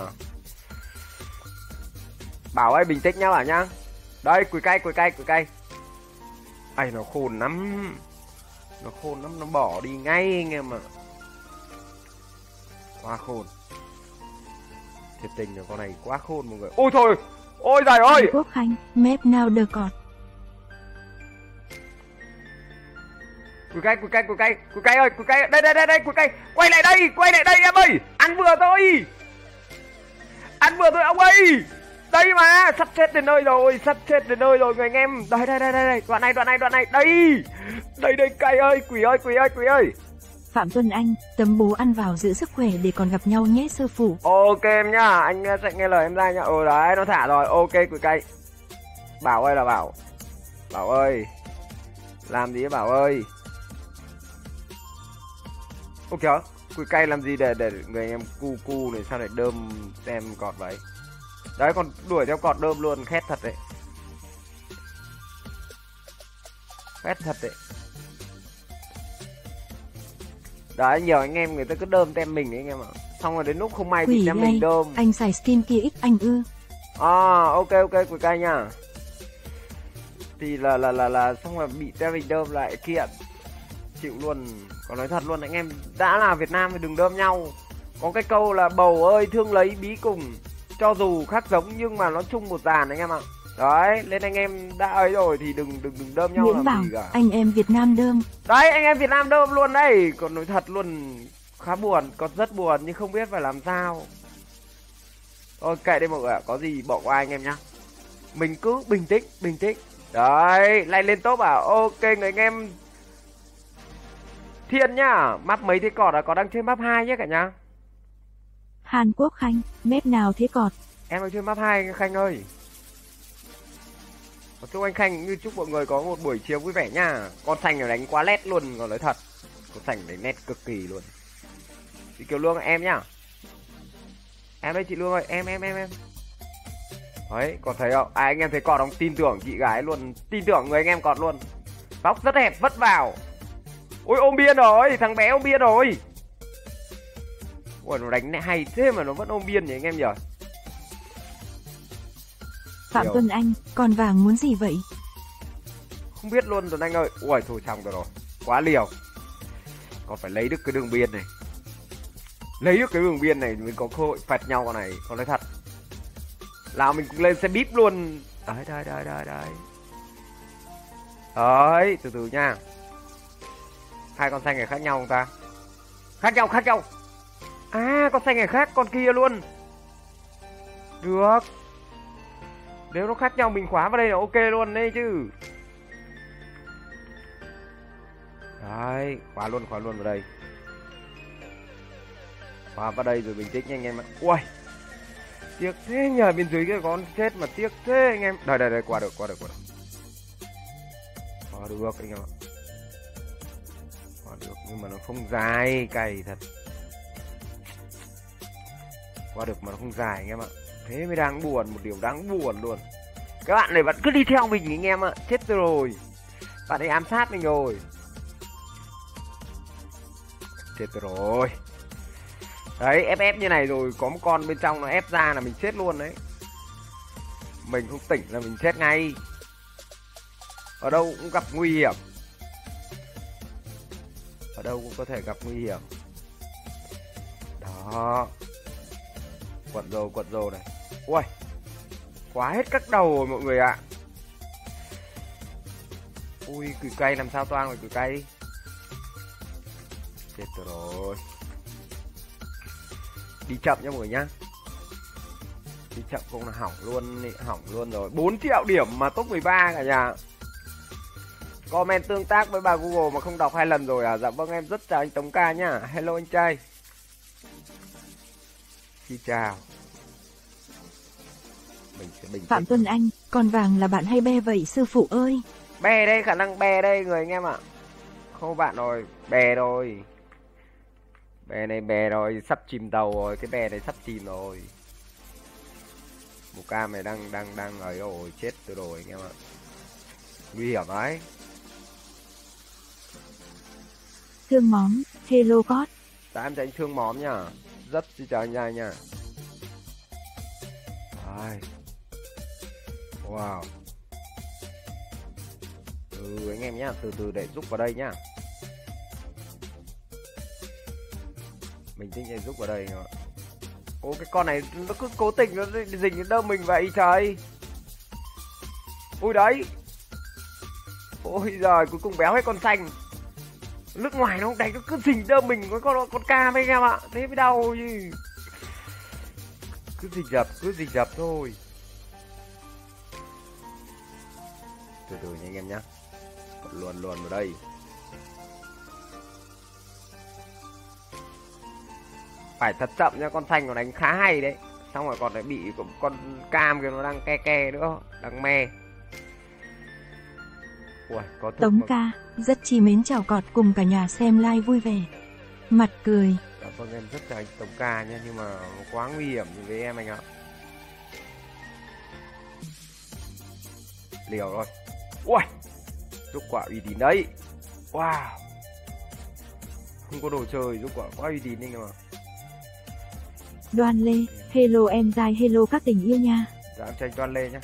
Bảo ơi bình tĩnh nhá bảo nhá. Đây quỳ cay quỳ cay quỳ cay. Ây nó khôn lắm. Nó khôn lắm nó bỏ đi ngay anh em ạ. Quá khôn. Thiệt tình là con này quá khôn mọi người. Ôi thôi Ôi trời ơi!
Quốc Khánh, map now the cọt.
Cùi cay, cùi cay, cùi cay, cùi cay ơi, cùi cay, đây đây đây đây, cùi cay, quay lại đây, quay lại đây em ơi, ăn vừa thôi, ăn vừa thôi ông ơi, đây mà, sắp chết đến nơi rồi, sắp chết đến nơi rồi người anh em, đây đây đây đây, đây. đoạn này đoạn này đoạn này, đây, đây đây cay ơi, quỷ ơi, quỷ ơi, quỷ ơi,
Phạm Tuân Anh, tấm bố ăn vào giữ sức khỏe để còn gặp nhau nhé sư phụ.
ok em nhá, anh sẽ nghe lời em ra nhá, ừ đấy nó thả rồi, ok quỷ cay, bảo ơi là bảo, bảo ơi, làm gì bảo ơi. Kìa, cùi cay làm gì để để người anh em cu cu này sao lại đơm xem cọt vậy? Đấy còn đuổi theo cọt đơm luôn, khét thật đấy. Khét thật đấy. Đấy, nhiều anh em người ta cứ đơm tem mình đấy anh em ạ. Xong rồi đến lúc không may thì
Quỷ
tem mình đơm.
anh xài skin kia ít anh ư.
À, ok ok cùi cay nha. thì là là là là xong là bị te mình đơm lại kiện chịu luôn còn nói thật luôn anh em đã là Việt Nam thì đừng đơm nhau có cái câu là bầu ơi thương lấy bí cùng cho dù khác giống nhưng mà nó chung một dàn anh em ạ. Đấy nên anh em đã ấy rồi thì đừng đừng đừng đơm nhau
Nguyễn
làm
bảo,
gì cả.
anh em Việt Nam đơm.
đấy anh em Việt Nam đơm luôn đấy. Còn nói thật luôn khá buồn còn rất buồn nhưng không biết phải làm sao. Thôi kệ đây mọi người ạ có gì bỏ qua anh em nhá. Mình cứ bình tĩnh bình tĩnh. Đấy lại lên top à? Ok người anh em. Thiên nhá map mấy thế cọt à có đang chơi map 2 nhé cả nhà
Hàn Quốc Khanh, mép nào thế cọt?
em ở chơi map 2 khanh ơi. Và chúc anh khanh như chúc mọi người có một buổi chiều vui vẻ nha. Con thành này đánh quá lét luôn còn nói thật. Con thành đánh nét cực kỳ luôn. Chị kiều lương em nhá. Em đây chị lương ơi em em em em. Đấy còn thấy không? À, anh em thấy cọt, không? Tin tưởng chị gái luôn. Tin tưởng người anh em cọt luôn. Góc rất hẹp, vất vào ôi ôm biên rồi thằng bé ôm biên rồi ôi nó đánh hay thế mà nó vẫn ôm biên nhỉ anh em nhỉ?
Phạm
Hiểu.
Tuân Anh, còn vàng muốn gì vậy?
không biết luôn tuấn anh ơi. Ui thôi xong rồi rồi. Quá liều. Còn phải lấy được cái đường biên này? Lấy được cái đường biên này mới có cơ hội phạt nhau con này. Còn nói thật. Là mình cũng lên xe bíp luôn. Đấy đấy đấy đấy đấy. Đấy từ từ nha. Hai con xanh này khác nhau không ta? Khác nhau khác nhau à con xanh này khác con kia luôn được nếu nó khác nhau mình khóa vào đây là ok luôn đấy chứ Đấy, khóa luôn, khóa luôn vào đây. Khóa vào đây rồi bình tĩnh nha anh em ạ. Ui, tiếc thế nhờ bên dưới kia con chết mà tiếc thế anh em. Đây, đây, đây, qua được, qua được, qua được. Qua được anh em ạ. Qua được, nhưng mà nó không dài, cày thật. Qua được mà nó không dài anh em ạ. Thế mới đáng buồn, một điều đáng buồn luôn. Các bạn này vẫn cứ đi theo mình anh em ạ. Chết rồi. Bạn ấy ám sát mình rồi chết rồi đấy ép ép như này rồi có một con bên trong nó ép ra là mình chết luôn đấy mình không tỉnh là mình chết ngay ở đâu cũng gặp nguy hiểm ở đâu cũng có thể gặp nguy hiểm đó quận dầu, quận dầu này. Ui quá hết các đầu rồi mọi người ạ. Ui cử cây làm sao toang rồi cử cây. Chết rồi. Đi chậm nha mọi người nhá. Đi chậm cũng là hỏng luôn hỏng luôn rồi. 4 triệu điểm mà top 13 cả nhà. Comment tương tác với bà Google mà không đọc hai lần rồi à? Dạ vâng em rất chào anh Tống Ca nhá. Hello anh trai xin chào mình sẽ bình
Phạm Tuân Anh, còn vàng là bạn hay be vậy sư phụ ơi?
bè đây khả năng bè đây người anh em ạ. Không bạn rồi bè rồi. Bè này bè rồi sắp chìm tàu rồi cái bè này sắp chìm rồi. Một cam này đang đang đang ấy rồi chết từ rồi anh em ạ. Nguy hiểm đấy.
Thương móm, hello cót.
Dạ em anh thương móm nhá rất xin chào anh trai nha. Ai, Wow. Ừ anh em nhá Từ từ để giúp vào đây nhá. Mình tính để giúp vào đây rồi Ô cái con này nó cứ cố tình nó dình đến đâu mình vậy trời? Ui đấy. Ôi giời cuối cùng béo hết con xanh nước ngoài nó không đánh nó cứ dình đâm mình với con con ca với anh em ạ. Thế mới đau gì cứ dình dập cứ dình dập thôi. Từ từ nha anh em nhá. Luồn luồn vào đây. Phải thật chậm nha con xanh nó đánh khá hay đấy. Xong rồi còn lại bị con, cam kia nó đang ke ke nữa đang me.
Tống ca, rất chi mến chào cọt cùng cả nhà xem live vui vẻ. Mặt cười,
Dạ vâng em rất chào anh Tống ca nha nhưng mà quá nguy hiểm với em anh ạ. Liều rồi. Ui. Giúp quả uy tín đấy. Wow. Không có đồ chơi giúp quả quá uy tín anh em ạ.
đoan lê, hello em dài hello các tình yêu nha.
Dạ em cho anh toan lên nhá.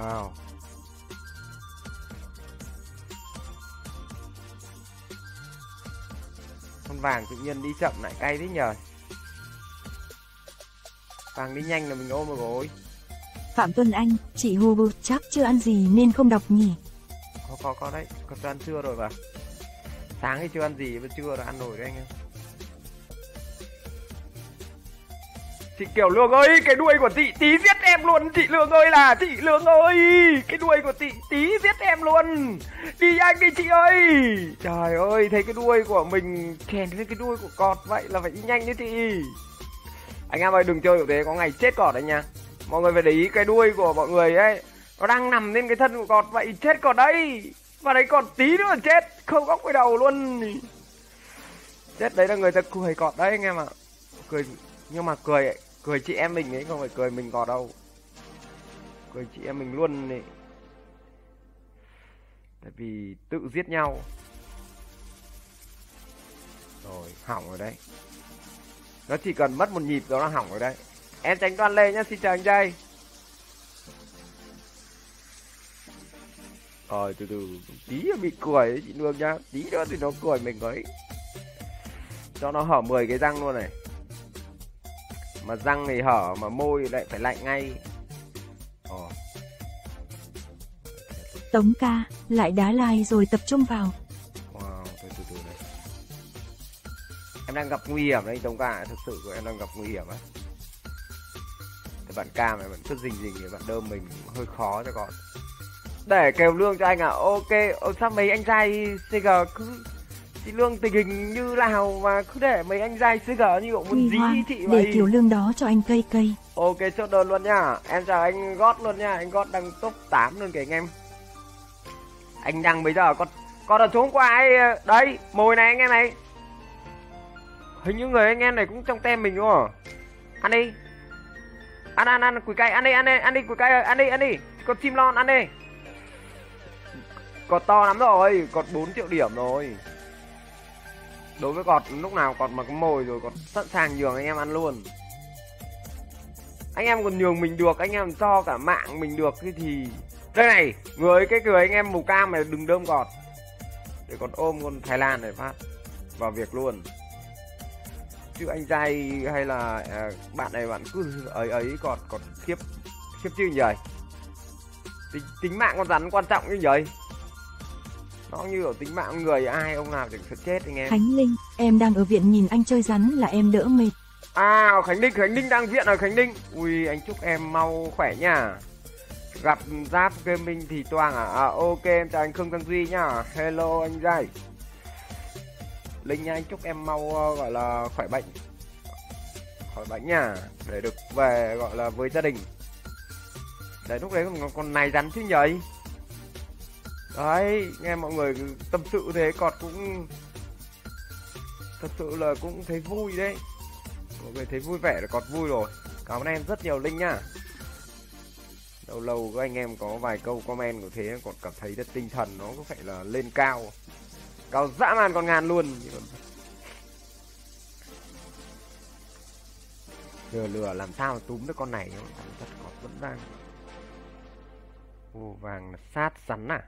Wow. Con vàng tự nhiên đi chậm lại cay thế nhờ. Vàng đi nhanh là mình ôm rồi.
Phạm Tuân Anh, chị Hu Bu chắc chưa ăn gì nên không đọc nhỉ.
Có có có đấy, có cho ăn trưa rồi mà. Sáng thì chưa ăn gì, mà trưa đã ăn rồi đấy anh em Chị Kiều Lương ơi, cái đuôi của chị tí giết em luôn. Chị Lương ơi là chị Lương ơi Cái đuôi của chị tí giết em luôn. Đi nhanh đi chị ơi. Trời ơi, thấy cái đuôi của mình chèn lên cái đuôi của cọt vậy là phải đi nhanh như chị. Anh em ơi đừng chơi kiểu thế, có ngày chết cọt đấy nha. Mọi người phải để ý cái đuôi của mọi người ấy Nó đang nằm lên cái thân của cọt vậy chết cọt đấy. Và đấy còn tí nữa là chết Không góc cái đầu luôn. Chết đấy là người ta cười cọt đấy anh em ạ. Cười nhưng mà cười cười chị em mình ấy không phải cười mình gọt đâu. Cười chị em mình luôn này tại vì tự giết nhau. Rồi hỏng rồi đấy. Nó chỉ cần mất một nhịp đó là hỏng rồi đấy. Em tránh toàn lê nhá xin chào anh đây rồi từ từ tí bị cười ấy, chị nương nhá. Tí nữa thì nó cười mình ấy. Cho nó hở 10 cái răng luôn này mà răng thì hở mà môi lại phải lạnh ngay Ồ.
Tống ca, lại đá like rồi tập trung vào.
Wow, từ từ từ này. Em đang gặp nguy hiểm đấy, Tống ca, thực sự của em đang gặp nguy hiểm á. Cái bạn cam này vẫn cứ rình rình thì bạn đơm mình hơi khó cho con. Để kèo lương cho anh à, ok, Ồ, sao mấy anh trai CG cứ chị lương tình hình như nào mà cứ để mấy anh trai CG như cậu muốn dí chị
để
vậy.
kiểu lương đó cho anh cây cây.
Ok chốt đơn luôn nhá Em chào anh gót luôn nha. Anh gót đang top 8 luôn kìa anh em. Anh đang bây giờ con Con chỗ hôm qua ấy Đây mồi này anh em này. Hình như người anh em này cũng trong tem mình đúng không? Ăn đi. Ăn ăn ăn quỷ cay ăn đi ăn đi ăn đi quỷ cay ăn đi ăn đi. Con chim lon ăn đi. Cọt to lắm rồi Cọt 4 triệu điểm rồi Đối với cọt lúc nào cọt mà có mồi rồi Cọt sẵn sàng nhường anh em ăn luôn. Anh em còn nhường mình được anh em cho cả mạng mình được cái thì. Đây này người cái cười anh em màu cam này đừng đơm cọt. Để còn ôm con thái lan này phát vào việc luôn. Chứ anh trai hay là à, bạn này bạn cứ ấy ấy còn còn khiếp khiếp chứ nhỉ? Tính, tính mạng con rắn quan trọng như vậy nó như ở tính mạng người ai ông nào thì sẽ chết anh em.
Khánh Linh, em đang ở viện nhìn anh chơi rắn là em đỡ mệt.
À Khánh Ninh, Khánh Ninh đang viện rồi Khánh Ninh Ui anh chúc em mau khỏe nha. Gặp Giáp Gaming thì Toàn à? à ok em chào anh Khương Tăng Duy nhá Hello anh Giai. Linh nha anh chúc em mau uh, gọi là khỏe bệnh. Khỏi bệnh nha Để được về gọi là với gia đình. Đấy lúc đấy còn, còn này rắn chứ nhỉ Đấy, nghe mọi người tâm sự thế cọt cũng Thật sự là cũng thấy vui đấy. Mọi người thấy vui vẻ là cọt vui rồi. Cảm ơn em rất nhiều, linh nhá. Lâu lâu các anh em có vài câu comment của thế, còn cảm thấy là tinh thần, nó có phải là lên cao. Cao dã man con ngàn luôn. Lừa lừa làm sao mà túm được con này không thật còn vẫn đang vô vàng là sát rắn à.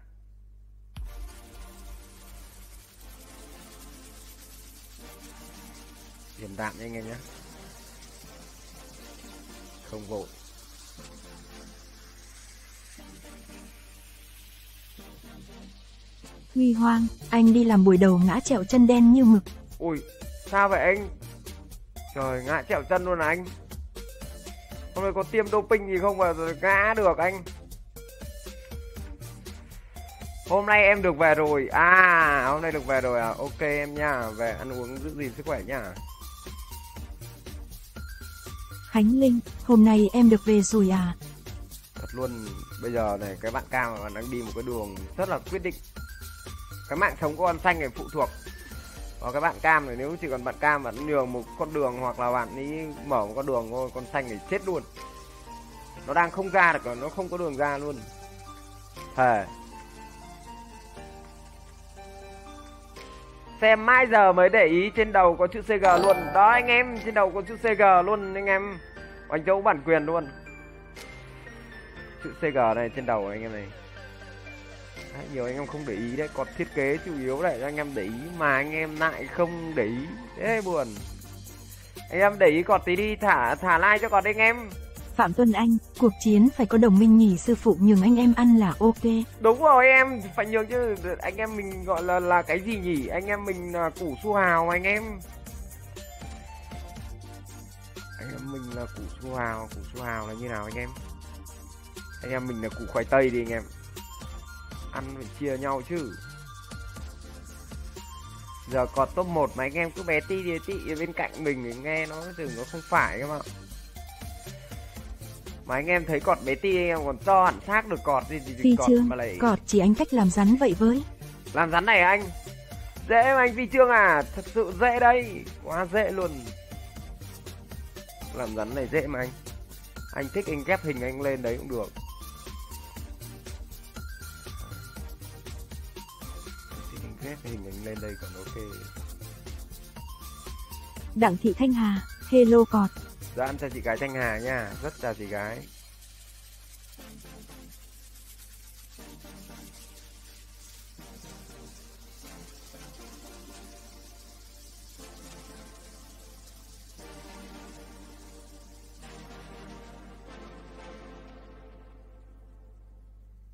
Điểm đạm nha anh em nhé. Không vội.
Huy Hoang, anh đi làm buổi đầu ngã trẹo chân đen như mực.
ui sao vậy anh? Trời ngã trẹo chân luôn à anh? Hôm nay có tiêm doping gì không mà ngã được anh? Hôm nay em được về rồi. À hôm nay được về rồi à? Ok em nha về ăn uống giữ gìn sức khỏe nha
Khánh Linh, hôm nay em được về rồi à?
thật luôn bây giờ này cái bạn cao mà đang đi một cái đường rất là quyết định. Cái mạng sống của con xanh này phụ thuộc vào cái bạn cam này nếu chỉ còn bạn cam bạn nhường một con đường hoặc là bạn ấy mở một con đường thôi con xanh này chết luôn. Nó đang không ra được nó không có đường ra luôn. Thề. Xem mãi giờ mới để ý trên đầu có chữ CG luôn. Đó anh em trên đầu có chữ CG luôn anh em. Anh dấu bản quyền luôn. Chữ CG này trên đầu anh em này. Đấy, nhiều anh em không để ý đấy còn thiết kế chủ yếu để cho anh em để ý mà anh em lại không để ý. Thế buồn. Anh em để ý còn tí đi thả thả like cho còn anh em.
Phạm Tuân Anh, cuộc chiến phải có đồng minh nhỉ sư phụ nhường anh em ăn là ok.
đúng rồi em phải nhường chứ anh em mình gọi là là cái gì nhỉ? Anh em mình là củ su hào anh em. Anh em mình là củ su hào củ su hào là như nào anh em? Anh em mình là củ khoai tây đi anh em. Ăn phải chia nhau chứ. Giờ còn top 1 mà anh em cứ bé ti đi ở bên cạnh mình thì nghe nó tưởng nó không phải các bạn mà anh em thấy cọt bé ti anh em còn cho hẳn xác được cọt thì,
Phi
thì cọt
chương,
mà lại
cọt chỉ anh cách làm rắn vậy với.
làm rắn này anh? Dễ mà anh phi trương à? Thật sự dễ đây quá dễ luôn. Làm rắn này dễ mà anh. Anh thích anh ghép hình anh lên đấy cũng được. Thích anh ghép hình anh lên đây còn ok.
Đặng Thị Thanh Hà, hello cọt.
Ăn cho chị gái thanh hà nha rất chào chị gái.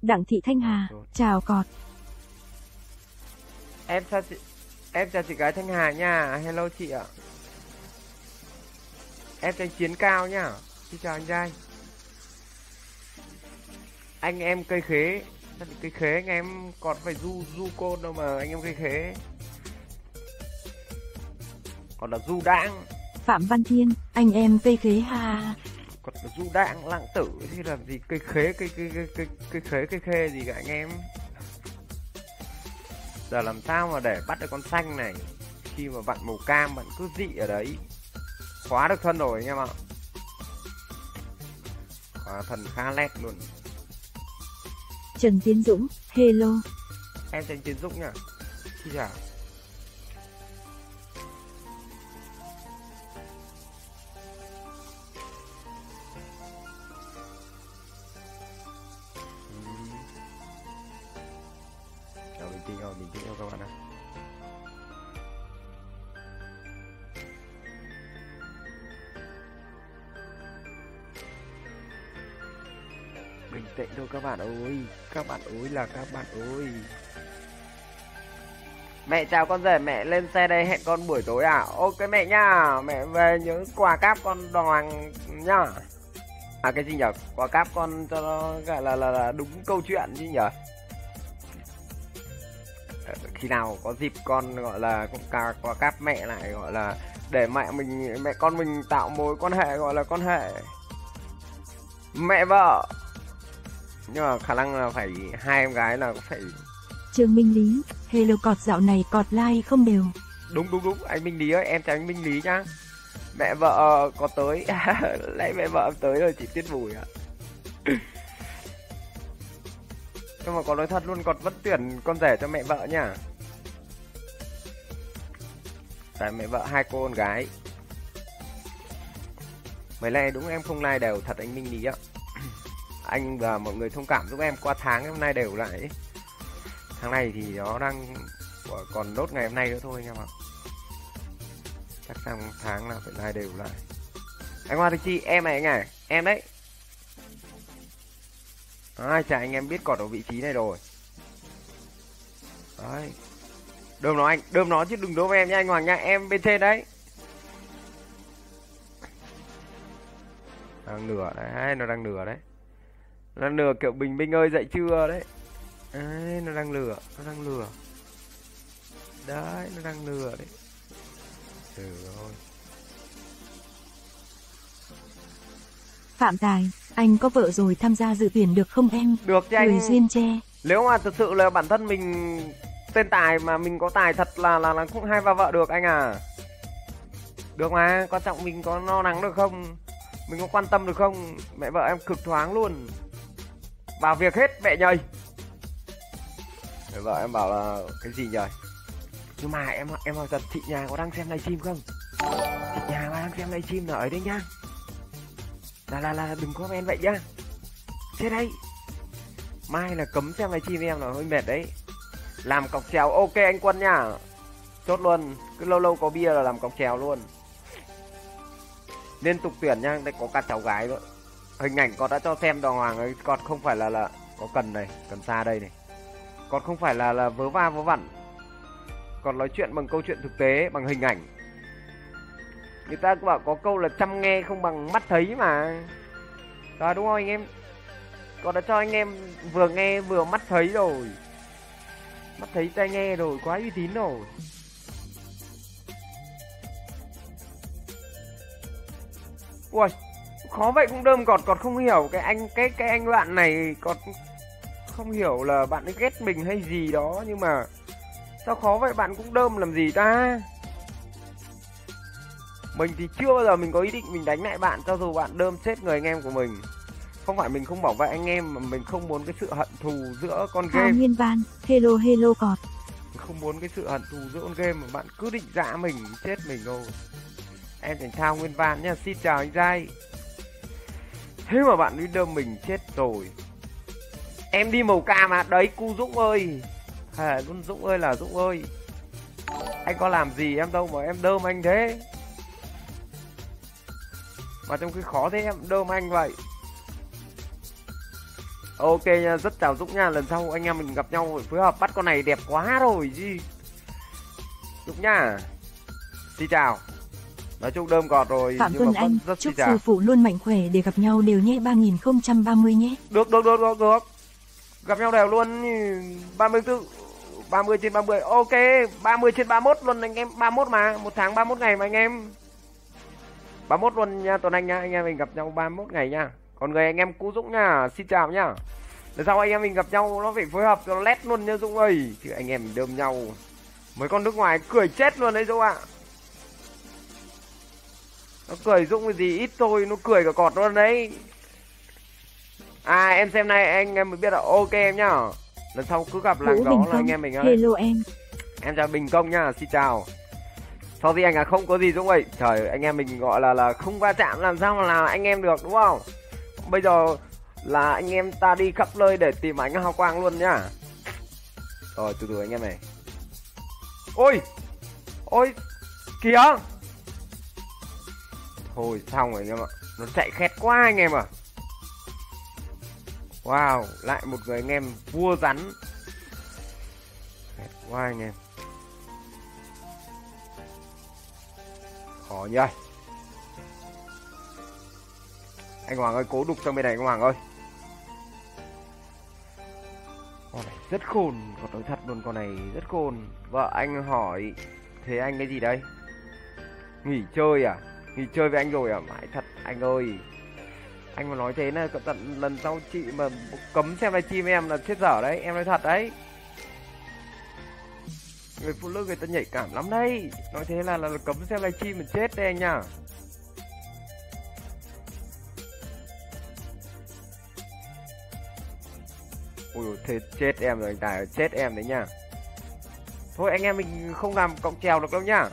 Đặng Thị Thanh Hà, chào cọt.
em chào chị em chào chị gái thanh hà nha. Hello chị ạ em tranh chiến cao nhá. Xin chào anh trai anh em cây khế. Cây khế anh em còn phải du du côn đâu mà anh em cây khế. Còn là du đãng.
Phạm Văn Thiên, anh em vê khế ha.
còn là du đãng lãng tử. Thì làm gì? Cây khế cây cây cây cây, cây khế cây khê gì cả anh em. Giờ làm sao mà để bắt được con xanh này? Khi mà bạn màu cam bạn cứ dị ở đấy khóa được thân rồi anh em ạ. Khóa thần khá lét luôn.
Trần Tiến Dũng, hello.
em tên tiến dũng nhá chi chào bạn ơi, các bạn ơi là các bạn ơi. Mẹ chào con rể, mẹ lên xe đây hẹn con buổi tối à? Ok mẹ nha, mẹ về nhớ quà cáp con đoàn nhá. À cái gì nhở? Quà cáp con cho nó gọi là, là, là đúng câu chuyện chứ nhở? Ờ, khi nào có dịp con gọi là cũng ca quà cáp mẹ lại gọi là để mẹ mình mẹ con mình tạo mối quan hệ gọi là quan hệ mẹ vợ nhưng mà khả năng là phải hai em gái là phải
Trương Minh Lý, hello cọt dạo này cọt like không đều.
đúng đúng đúng anh Minh Lý ơi em chào anh Minh Lý nhá. Mẹ vợ có tới. Lấy mẹ vợ tới rồi chị Tuyết Bùi ạ. Nhưng mà có nói thật luôn còn vẫn tuyển con rể cho mẹ vợ nha tại mẹ vợ hai cô con gái. Mấy nay đúng em không like đều thật anh Minh Lý ạ anh và mọi người thông cảm giúp em qua tháng hôm nay đều lại. Ấy. tháng này thì nó đang còn nốt ngày hôm nay nữa thôi anh em ạ. Chắc sang tháng là phải like đều lại. Anh Hoa Thị Chi, em này anh à em đấy. Ai chả anh em biết cọt ở vị trí này rồi. Đấy. Đơm nó anh, đơm nó chứ đừng đốm em nha anh Hoàng nha em bên trên đấy. Đang nửa đấy, nó đang nửa đấy đang lừa kiểu bình minh ơi dậy chưa đấy. Đấy nó đang lừa nó đang lừa. Đấy nó đang lừa đấy. Trời ơi.
Phạm Tài, anh có vợ rồi tham gia dự tuyển được không em?
được chứ anh.
Duyên tre.
nếu mà thực sự là bản thân mình tên tài mà mình có tài thật là là là cũng hai va vợ được anh à. Được mà quan trọng mình có no nắng được không? Mình có quan tâm được không? Mẹ vợ em cực thoáng luôn vào việc hết mẹ nhầy vợ em bảo là cái gì nhầy nhưng mà em em hỏi thật chị nhà có đang xem livestream không? Chị nhà mà đang xem livestream là ở đây nhá. Là là là đừng comment vậy nhá. Chết đấy. Mai là cấm xem live stream em là hơi mệt đấy. Làm cọc trèo ok anh quân nhá. Chốt luôn. Cứ lâu lâu có bia là làm cọc trèo luôn. Liên tục tuyển nha đây có cả cháu gái nữa hình ảnh con đã cho xem đàng hoàng ấy còn không phải là là có cần này, cần xa đây này. Còn không phải là là vớ va vớ vẩn. Còn nói chuyện bằng câu chuyện thực tế, bằng hình ảnh. Người ta bảo có câu là chăm nghe không bằng mắt thấy mà. Đó, đúng không anh em? Con đã cho anh em vừa nghe vừa mắt thấy rồi. Mắt thấy tai nghe rồi, quá uy tín rồi. Ui khó vậy cũng đơm cọt cọt không hiểu cái anh cái cái anh bạn này cọt không hiểu là bạn ấy ghét mình hay gì đó nhưng mà sao khó vậy? Bạn cũng đơm làm gì ta? Mình thì chưa bao giờ mình có ý định mình đánh lại bạn cho dù bạn đơm chết người anh em của mình. Không phải mình không bảo vệ anh em mà mình không muốn cái sự hận thù giữa con game.
Nguyên Văn, hello hello cọt.
mình không muốn cái sự hận thù giữa con game mà bạn cứ định dã mình chết mình thôi. Em thành thao nguyên văn nhá xin chào anh giai thế mà bạn đi mình chết rồi. Em đi màu cam à? Đấy cu dũng ơi. À, luôn dũng ơi là dũng ơi. Anh có làm gì em đâu mà em đơm anh thế? Mà trong khi khó thế em đơm anh vậy. Ok nha rất chào dũng nha. Lần sau anh em mình gặp nhau phối hợp bắt con này đẹp quá rồi gì? Dũng nha. Xin chào nói chung đơm gọt rồi
Phạm
nhưng
Tuấn
mà
Anh,
rất
chúc sư phụ luôn mạnh khỏe để gặp nhau đều nhé 3030 nhé.
được được được được được. Gặp nhau đều luôn 34 30 trên 30 ok 30 trên 31 luôn anh em 31 mà một tháng 31 ngày mà anh em. 31 luôn nha Tuấn Anh nha anh em mình gặp nhau 31 ngày nha. Còn người anh em cú Dũng nha xin chào nhá. Để sau anh em mình gặp nhau nó phải phối hợp cho nó lét luôn nha Dũng ơi. Chứ anh em đơm nhau mấy con nước ngoài cười chết luôn đấy Dũng ạ nó cười Dũng cái gì ít thôi nó cười cả cọt luôn đấy. À em xem này anh em mới biết là ok em nhá. Lần sau cứ gặp làng đó là anh em mình ơi
hello em.
em chào bình công nhá xin chào. Sau gì anh à không có gì dũng ơi trời anh em mình gọi là là không va chạm làm sao mà là anh em được đúng không? Bây giờ là anh em ta đi khắp nơi để tìm ảnh hào quang luôn nhá. Rồi từ từ anh em này. Ôi! Ôi! Kìa thôi, xong rồi anh em ạ. Nó chạy khét quá anh em à wow, lại một người anh em vua rắn. Khét quá anh em. Khó nhỉ? Anh Hoàng ơi, cố đục sang bên này anh Hoàng ơi. Con này rất khôn, con nói thật luôn, con này rất khôn. Vợ anh hỏi, thế anh cái gì đây? Nghỉ chơi à? Nghỉ chơi với anh rồi à? Mãi thật anh ơi. Anh mà nói thế là cẩn thận lần sau chị mà cấm xem livestream em là chết dở đấy em nói thật đấy. Người phụ nữ người ta nhạy cảm lắm đấy. Nói thế là là, là cấm xem livestream mình chết đấy anh nhá. Ui thế chết em rồi anh tài chết em đấy nha thôi anh em mình không làm cộng trèo được đâu nhá.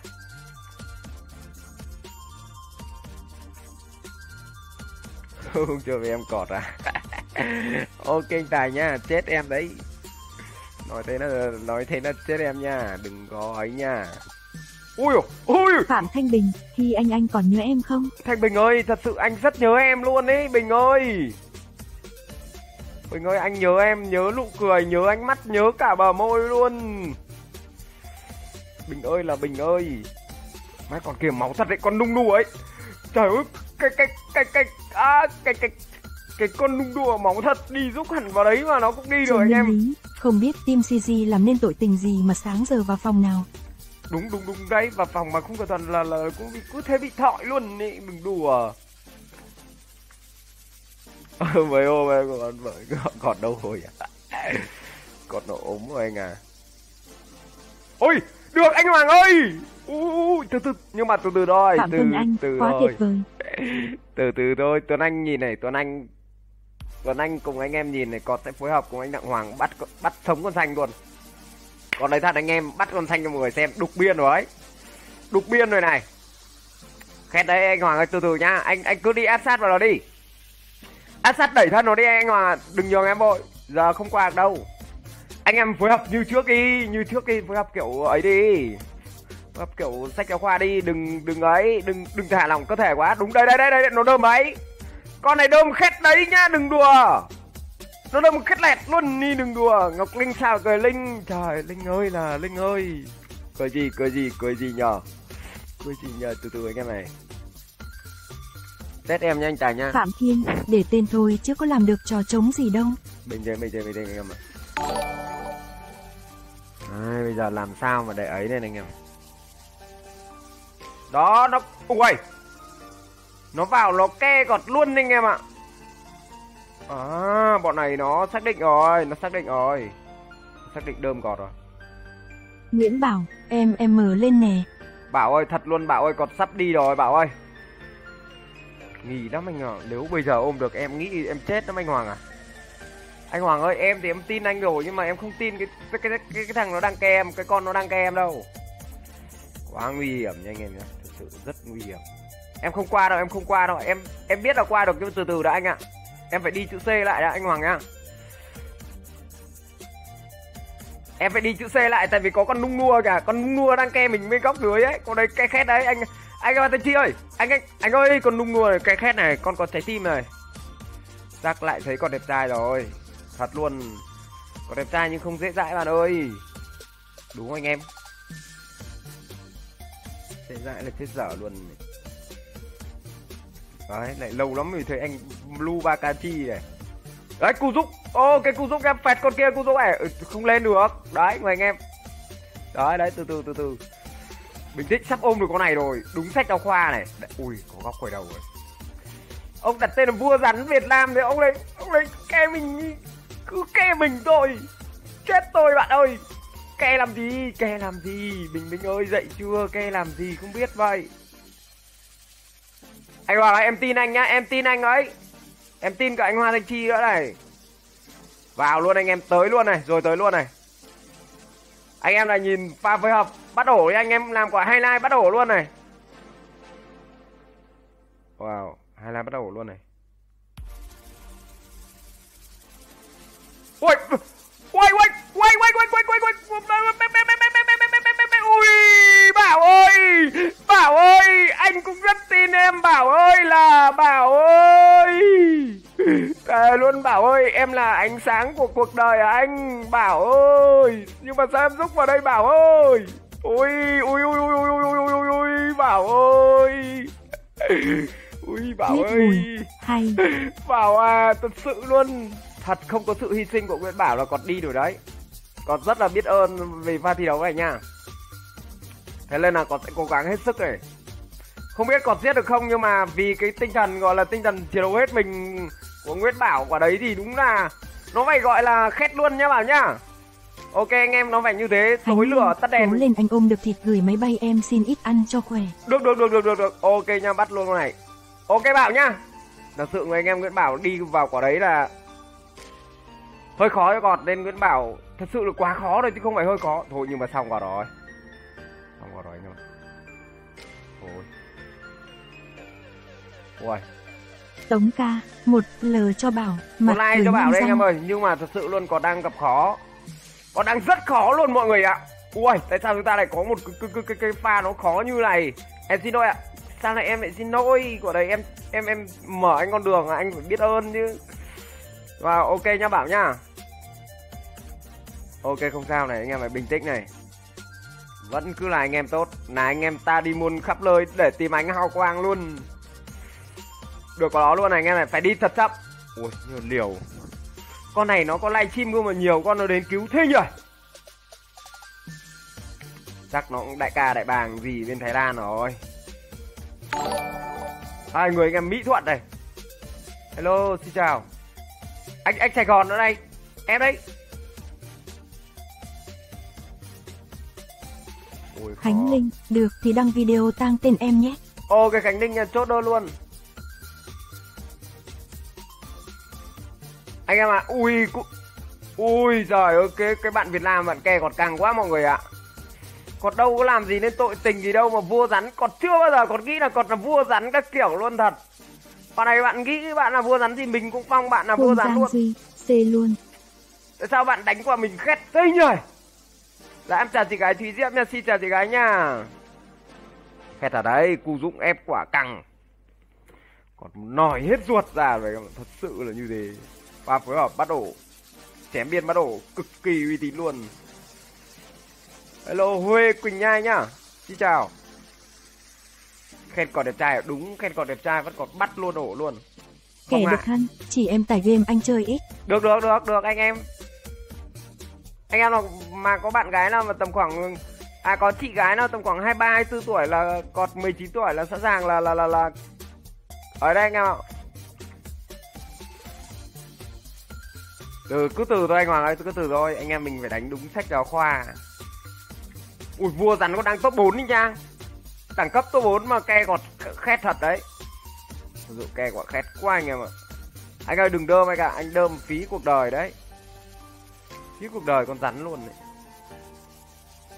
Không chơi với em cọt à ok anh tài nha chết em đấy nói thế là nói thế là chết em nha đừng có ấy nha ui ui
Phạm Thanh Bình, thì anh anh còn nhớ em không?
Thanh Bình ơi, thật sự anh rất nhớ em luôn ấy, Bình ơi. Bình ơi, anh nhớ em, nhớ nụ cười, nhớ ánh mắt, nhớ cả bờ môi luôn. Bình ơi là Bình ơi. Mày còn kìa máu thật đấy, con nung đùa ấy. Trời ơi, cái cái cái cái à, cái cái cái con nung đùa máu thật đi giúp hẳn vào đấy mà nó cũng đi được
Trần
anh em.
Lý, không biết Team CG làm nên tội tình gì mà sáng giờ vào phòng nào.
Đúng đúng đúng đấy, và phòng mà không cẩn thận là là cũng bị cứ thế bị thọi luôn ý, đừng đùa. mấy hôm em còn còn, còn đâu rồi à? còn nó ốm rồi anh à ôi được anh hoàng ơi Ui, từ từ nhưng mà từ từ thôi
Phạm
từ
Tuấn Anh,
từ
quá
thôi.
tuyệt vời.
từ từ thôi tuấn anh nhìn này tuấn anh tuấn anh cùng anh em nhìn này còn sẽ phối hợp cùng anh đặng hoàng bắt bắt sống con xanh luôn. Còn đấy thật anh em bắt con xanh cho mọi người xem đục biên rồi. Ấy đục biên rồi này. Khét đấy anh hoàng ơi từ từ nhá. Anh anh cứ đi áp sát vào nó đi. Áp sát đẩy thân nó đi anh Hoàng đừng nhường em vội. Giờ không qua được đâu. Anh em phối hợp như trước đi như trước đi phối hợp kiểu ấy đi kiểu sách giáo khoa đi đừng đừng ấy đừng đừng thả lỏng cơ thể quá. Đúng đây đây đây đây nó đơm ấy. Con này đơm khét đấy nhá đừng đùa. Nó đơm khét lẹt luôn đi đừng đùa. Ngọc linh sao cười linh? Trời linh ơi là linh ơi. Cười gì cười gì cười gì nhờ? Cười gì nhờ? Từ từ anh em này. Test em nha anh tài nha
Phạm Thiên, để tên thôi chứ có làm được trò trống gì đâu.
bình tĩnh bình tĩnh bình tĩnh anh em ạ. Đấy, bây giờ làm sao mà để ấy lên anh em đó nó ui nó vào nó ke gọt luôn anh em ạ. À bọn này nó xác định rồi nó xác định rồi. Xác định đơm gọt rồi.
Nguyễn Bảo, em em mở lên nè.
bảo ơi thật luôn bảo ơi còn sắp đi rồi bảo ơi. Nghỉ lắm anh ạ nếu bây giờ ôm được em nghĩ em chết lắm anh hoàng à. Anh hoàng ơi em thì em tin anh rồi nhưng mà em không tin cái cái cái cái, cái thằng nó đang ke em cái con nó đang ke em đâu quá nguy hiểm nha anh em nhé thực sự rất nguy hiểm. Em không qua đâu, em không qua đâu. Em em biết là qua được nhưng từ từ đã anh ạ. Em phải đi chữ C lại đã, anh Hoàng nhá. Em phải đi chữ C lại tại vì có con nung nua kìa. Con nung nua đang ke mình bên góc dưới ấy. Con đấy ke khét đấy. Anh anh ơi chi ơi? Anh anh anh ơi, con nung nua này ke khét này, con có trái tim này. Chắc lại thấy con đẹp trai rồi. Thật luôn. Con đẹp trai nhưng không dễ dãi bạn ơi. Đúng không anh em? Sẽ dại là chết dở luôn đấy lại lâu lắm mới thấy anh blue bakati này. Đấy cu giúp ô cái cu giúp em phẹt con kia cu giúp này ừ, không lên được. Đấy người anh em. Đấy đấy từ từ từ từ. Bình tĩnh sắp ôm được con này rồi. Đúng sách giáo khoa này. Đấy, ui có góc quay đầu rồi. Ông đặt tên là vua rắn việt nam thì ông này ông này ke mình cứ ke mình thôi. Chết tôi bạn ơi kè làm gì kè làm gì bình minh ơi dậy chưa kè làm gì không biết vậy anh Hoàng ơi, em tin anh nhá, em tin anh ấy. Em tin cả anh Hoa Thanh Chi nữa này. Vào luôn anh em tới luôn này, rồi tới luôn này. Anh em là nhìn pha phối hợp bắt ổ đi anh em làm quả highlight bắt ổ luôn này. Wow, highlight bắt ổ luôn này. Ui, ui, ui, ui, ui, ui, ui, ui, ui, ui, Bảo ơi, Bảo ơi, anh cũng rất tin em Bảo ơi là Bảo ơi. Thề luôn Bảo ơi, em là ánh sáng của cuộc đời à anh Bảo ơi. Nhưng mà sao em rút vào đây Bảo ơi. Ui, ui, ui, ui, ui, ui, ui, ui, ui, Bảo ơi. Ui, Bảo
Biết
ơi.
mùi, hay.
Bảo à, thật sự luôn Thật không có sự hy sinh của Nguyễn Bảo là còn đi rồi đấy. Còn rất là biết ơn vì pha thi đấu này nha. Thế nên là còn sẽ cố gắng hết sức này. Không biết còn giết được không nhưng mà vì cái tinh thần gọi là tinh thần chiến đấu hết mình của Nguyễn Bảo quả đấy thì đúng là Nó phải gọi là khét luôn nhá Bảo nhá Ok anh em nó phải như thế tối lửa tắt đèn.
cố lên anh ôm được thịt gửi máy bay em xin ít ăn cho khỏe.
Được được được được được được. Ok nha bắt luôn con này. Ok Bảo nhá Thật sự người anh em Nguyễn Bảo đi vào quả đấy là Hơi khó cho gọt nên Nguyễn Bảo Thật sự là quá khó rồi chứ không phải hơi khó. Thôi nhưng mà xong quả rồi. Xong quả rồi anh em. Thôi. Ui
Tống ca, một L cho Bảo,
Một
mặt
like cho Bảo đấy anh em ơi Nhưng mà thật sự luôn còn đang gặp khó. Còn đang rất khó luôn mọi người ạ. Ui tại sao chúng ta lại có một cái, cái, cái, cái, pha nó khó như này? Em xin lỗi ạ. Sao lại em lại xin lỗi? Của đây em em em mở anh con đường à, anh phải biết ơn chứ và ok nhá Bảo nhá. Ok, không sao này, anh em phải bình tĩnh này. Vẫn cứ là anh em tốt. Là anh em ta đi muôn khắp nơi để tìm ánh hào quang luôn. Được có đó luôn này, anh em này, Phải đi thật chậm. Ui, nhiều liều. Con này nó có livestream cơ mà nhiều, con nó đến cứu thế nhỉ? Chắc nó cũng đại ca đại bàng gì bên Thái Lan rồi. Hai người anh em Mỹ Thuận đây Hello, xin chào. Anh anh Sài Gòn ở đây Em khó.
Khánh Linh, được thì đăng video tang tên em nhé.
Ok Khánh Linh nha, chốt đôi luôn. Anh em ạ, ui cu... Ui giời ơi, cái, cái bạn Việt Nam bạn kè còn càng quá mọi người ạ. Còn đâu có làm gì nên tội tình gì đâu mà vua rắn. Còn chưa bao giờ còn nghĩ là còn là vua rắn các kiểu luôn thật Con này bạn nghĩ bạn là vua rắn thì mình cũng phong bạn là vua rắn luôn.
Duy, C luôn.
Tại sao bạn đánh qua mình khét thế nhỉ? Dạ em chào chị gái Thúy Diễm nha, xin chào chị gái nha. Khét ở đây, cụ Dũng ép quả căng. Còn nòi hết ruột ra vậy thật sự là như thế. Và phối hợp bắt đổ. Chém biên bắt đổ cực kỳ uy tín luôn. Hello Huê Quỳnh Nhai nhá. Xin chào. Khen còn đẹp trai à? đúng khen còn đẹp trai vẫn còn bắt luôn ổ luôn. Không
được
ạ.
khăn, chỉ em tải game anh chơi ít.
Được được được được anh em. Anh em nào mà có bạn gái nào mà tầm khoảng à có chị gái nào tầm khoảng 23 24 tuổi là còn 19 tuổi là sẵn sàng là là là là ở đây anh em ạ. Từ cứ từ thôi anh Hoàng ơi, cứ từ thôi, anh em mình phải đánh đúng sách giáo khoa. Ui vua rắn có đang top 4 đi nha. Đẳng cấp top 4 mà ke còn khét thật đấy. Ví dụ ke quả khét quá anh em ạ. Anh ơi đừng đơm anh ạ, anh đơm phí cuộc đời đấy. Phí cuộc đời con rắn luôn đấy.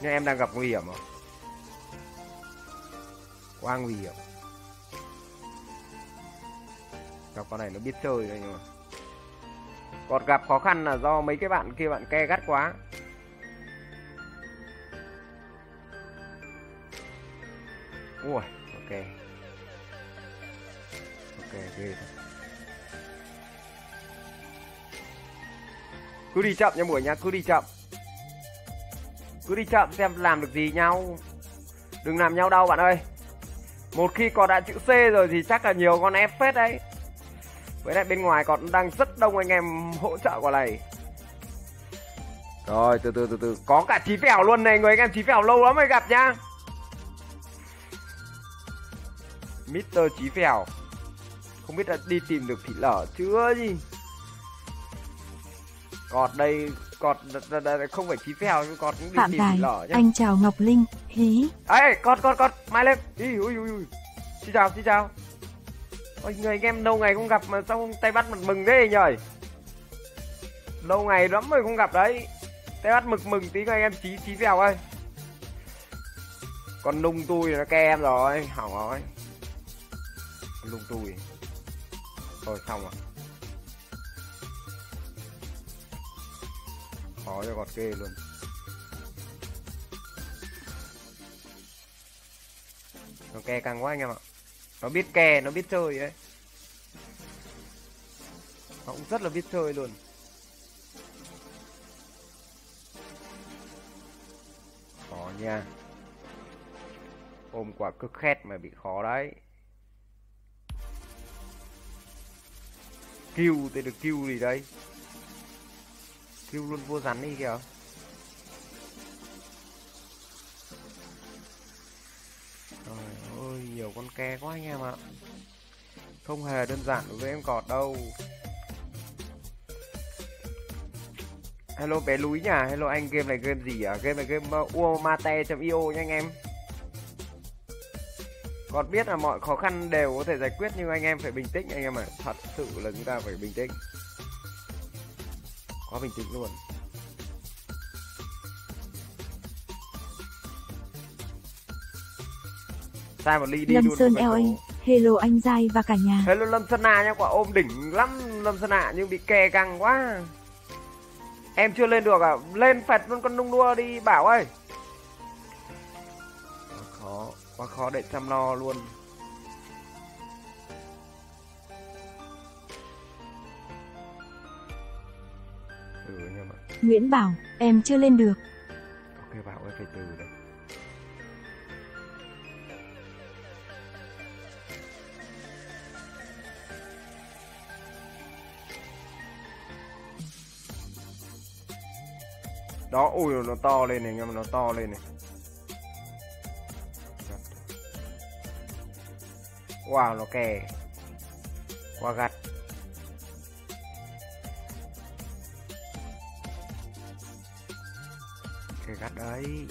Nhưng em đang gặp nguy hiểm không? Quá nguy hiểm. Gặp con này nó biết chơi đấy nhưng mà. Còn gặp khó khăn là do mấy cái bạn kia bạn ke gắt quá. Ui, ok. Ok, ghê thật. cứ đi chậm nha buổi nhá cứ đi chậm. Cứ đi chậm xem làm được gì nhau. Đừng làm nhau đau bạn ơi. Một khi còn đã chữ C rồi thì chắc là nhiều con F phết đấy. Với lại bên ngoài còn đang rất đông anh em hỗ trợ quả này. Rồi từ từ từ từ. Có cả chí phèo luôn này người anh em chí phèo lâu lắm mới gặp nhá. Mr. Chí phèo. Không biết là đi tìm được thịt lở chưa gì cọt đây cọt đ- đ- đ- không phải chí phèo nhưng cọt cũng đi
Phạm
tìm
Tài,
thịt lở nhá.
anh chào Ngọc Linh, hí.
ê cọt cọt cọt mai lên. Đi ui ui ui. Xin chào xin chào. Ôi người anh em lâu ngày không gặp mà sao tay bắt mực mừng thế nhời lâu ngày lắm rồi không gặp đấy. Tay bắt mực mừng tí anh em chí chí phèo ơi. Còn nung tui nó ke em rồi hỏng rồi lung tui. Thôi, xong rồi. Khó cho gọt kê luôn. Nó kè càng quá anh em ạ. Nó biết kè nó biết chơi đấy nó cũng rất là biết chơi luôn. Khó nha. Ôm quả cực khét mà bị khó đấy. Kêu tên được kêu gì đấy kêu luôn vô rắn đi kìa Trời ơi, nhiều con ke quá anh em ạ. Không hề đơn giản đối với em cọt đâu. Hello bé Lúi nhà, hello anh game này game gì à? Game này game uh, uomate.io nha anh em. Còn biết là mọi khó khăn đều có thể giải quyết nhưng anh em phải bình tĩnh anh em ạ. Thật sự là chúng ta phải bình tĩnh. Quá bình tĩnh luôn. Sai một ly đi
Lâm
luôn
Sơn eo anh, hello anh Giai và cả nhà.
Hello Lâm Sơn À nha quả ôm đỉnh lắm Lâm Sơn À nhưng bị kè căng quá Em chưa lên được à Lên phẹt luôn con nung đua đi Bảo ơi Quá khó để chăm lo luôn Ừ anh em ạ
Nguyễn Bảo, em chưa lên được.
Ok Bảo ơi phải từ đây Đó, ui nó to lên này, anh em nó to lên này. Wow, nó kè. Qua gặt. Kè gắt đấy.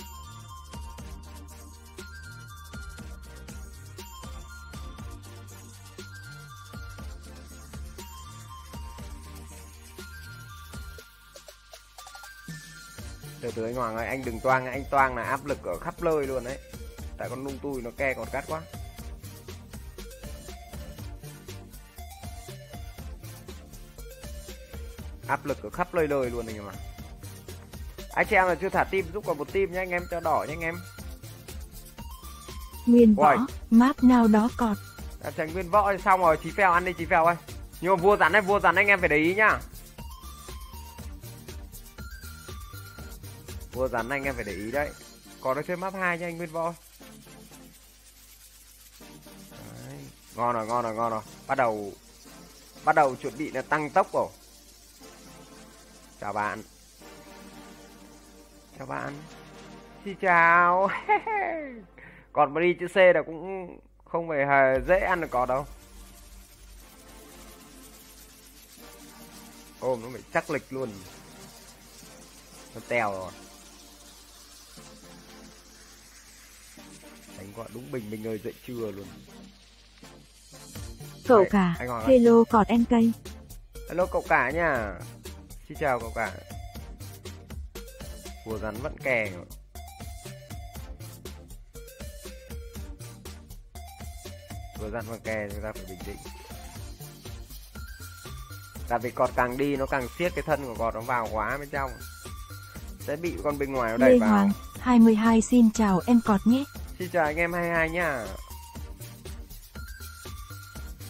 từ từ anh Hoàng ơi anh đừng toang anh toang là áp lực ở khắp nơi luôn đấy tại con lung tui nó ke còn cắt quá áp lực ở khắp nơi lời luôn anh em ạ. Anh chị em là chưa thả tim giúp còn một tim nha anh em cho đỏ nha anh em.
Nguyên võ,
Uầy.
map nào đó cọt.
đã thành nguyên võ xong rồi chí phèo ăn đi chí phèo ơi. Nhưng mà vua rắn ấy vua rắn anh em phải để ý nhá. Vua rắn anh em phải để ý đấy. Còn nó chơi map 2 nha anh nguyên võ. Đấy. ngon rồi ngon rồi ngon rồi. Bắt đầu bắt đầu chuẩn bị là tăng tốc rồi chào bạn. Chào bạn. Xin chào. Còn mà đi chữ C là cũng không phải hề dễ ăn được có đâu. Ôm nó phải chắc lịch luôn. Nó tèo rồi. Đánh gọi đúng bình mình ơi dậy trưa luôn.
Cậu cả, hello cọt NK.
hello cậu cả nha xin chào cậu cả. Vua rắn vẫn kè. Vua rắn vẫn kè chúng ta phải bình tĩnh. Tại vì cọt càng đi nó càng siết cái thân của cọt nó vào quá bên trong. Sẽ bị con bên ngoài nó đẩy
Lê
vào.
Hoàng, 22 xin chào em cọt nhé.
Xin chào anh em 22 nhá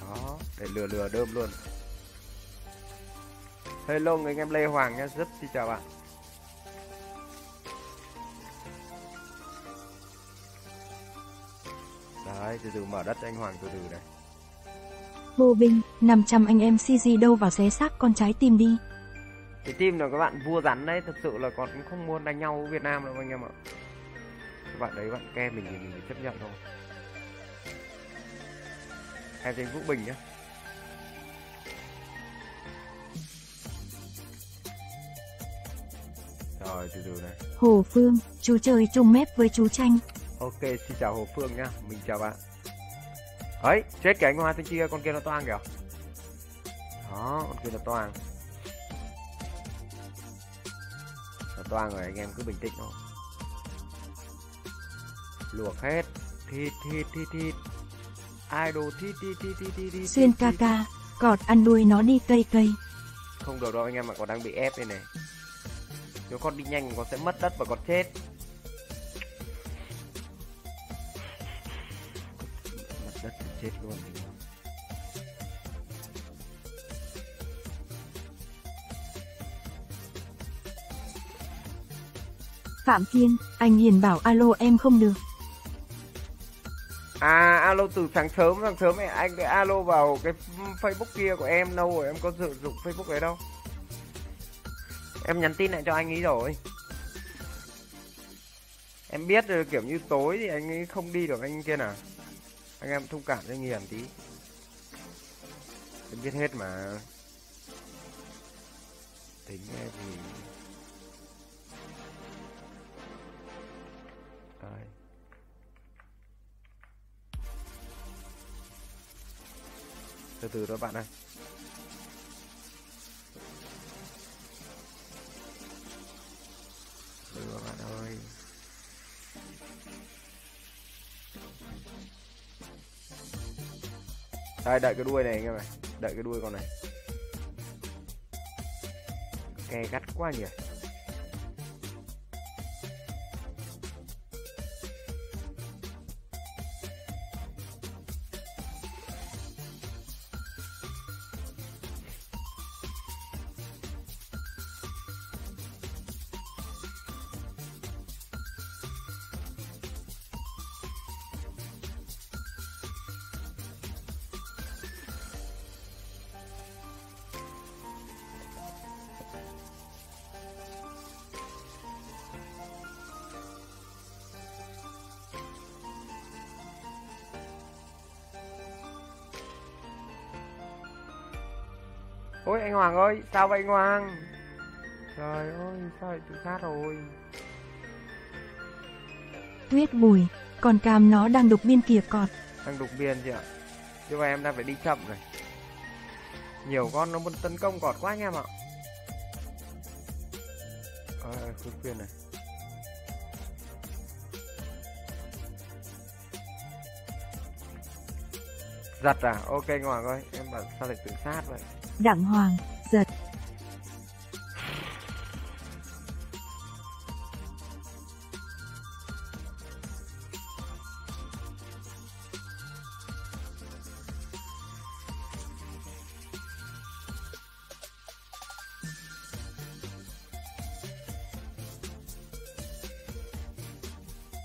Đó, để lừa lừa đơm luôn Hello anh em Lê Hoàng nhá, rất xin chào bạn. Đấy, từ từ mở đất anh Hoàng từ từ này.
Vô binh, 500 anh em CG đâu vào xé xác con trái tim đi.
Cái team là các bạn vua rắn đấy, thật sự là còn không muốn đánh nhau với Việt Nam đâu anh em ạ. Các bạn đấy bạn ke mình thì mình phải chấp nhận thôi. Em tên Vũ Bình nhá Rồi từ từ này.
Hồ Phương, chú chơi chung mép với chú Tranh.
Ok xin chào Hồ Phương nhá. Mình chào bạn. Ấy chết cái anh Hoa tên kia con kia nó toang kìa. Đó con kia nó toang. Nó toang rồi anh em cứ bình tĩnh thôi. Luộc hết. Thịt thịt thịt thịt. Idol thịt thịt thịt thịt thịt thịt
Xuyên ca ca, cọt ăn đuôi nó đi cây cây.
Không được đâu anh em ạ còn đang bị ép đây này Nếu con đi nhanh con sẽ mất đất và con chết Mất đất thì chết luôn.
Phạm Kiên, anh Hiền bảo alo em không được.
À alo từ sáng sớm sáng sớm ấy, anh cái alo vào cái Facebook kia của em đâu rồi em có sử dụng Facebook đấy đâu Em nhắn tin lại cho anh ấy rồi. Em biết rồi, kiểu như tối thì anh ấy không đi được, anh kia nè. Anh em thông cảm cho anh Hiền tí. Em biết hết mà. Tính nghe gì Đây. từ từ đó bạn ơi. Đây đợi cái đuôi này anh em này đợi cái đuôi con này. Kè gắt quá nhỉ. Hoàng ơi, sao vậy Hoàng? Trời ơi, sao lại tự sát rồi?
Tuyết bùi, còn cam nó đang đục biên kìa cọt.
Đang đục biên chị ạ. Nhưng mà em đang phải đi chậm này. Nhiều con nó muốn tấn công cọt quá anh em ạ. Ờ, khuyên khuyên này. Giật à? Ok Hoàng ơi, em bảo sao lại tự sát vậy?
Đặng Hoàng, giật.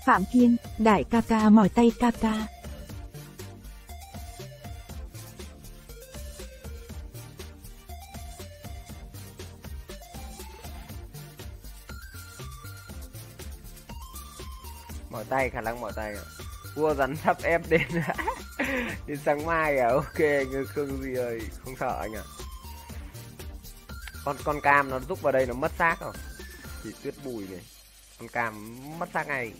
Phạm Kiên, đại ca ca mỏi tay ca ca.
tay, khả năng bỏ tay vua rắn sắp ép đến đến sáng mai à? Ok anh khương gì ơi, không sợ anh ạ. Con con cam nó rút vào đây nó mất xác không? Chỉ tuyết bùi này. Con cam mất xác ngay.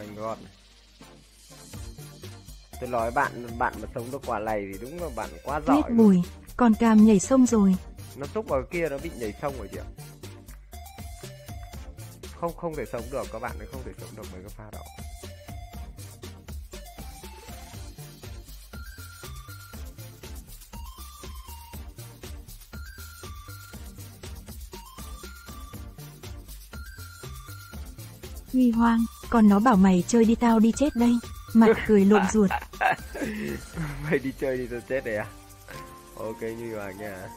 Anh gót này. Tôi nói bạn bạn mà sống được quả này thì đúng là bạn quá giỏi
Tuyết bùi, con cam nhảy sông rồi.
nó túc vào kia nó bị nhảy sông rồi chị ạ. Không không thể sống được các bạn ấy không thể sống được mấy cái pha đó.
Huy hoang, còn nó bảo mày chơi đi tao đi chết đây. Mặt cười lộn ruột.
mày đi chơi đi tôi chết đấy à ok như hoàng nha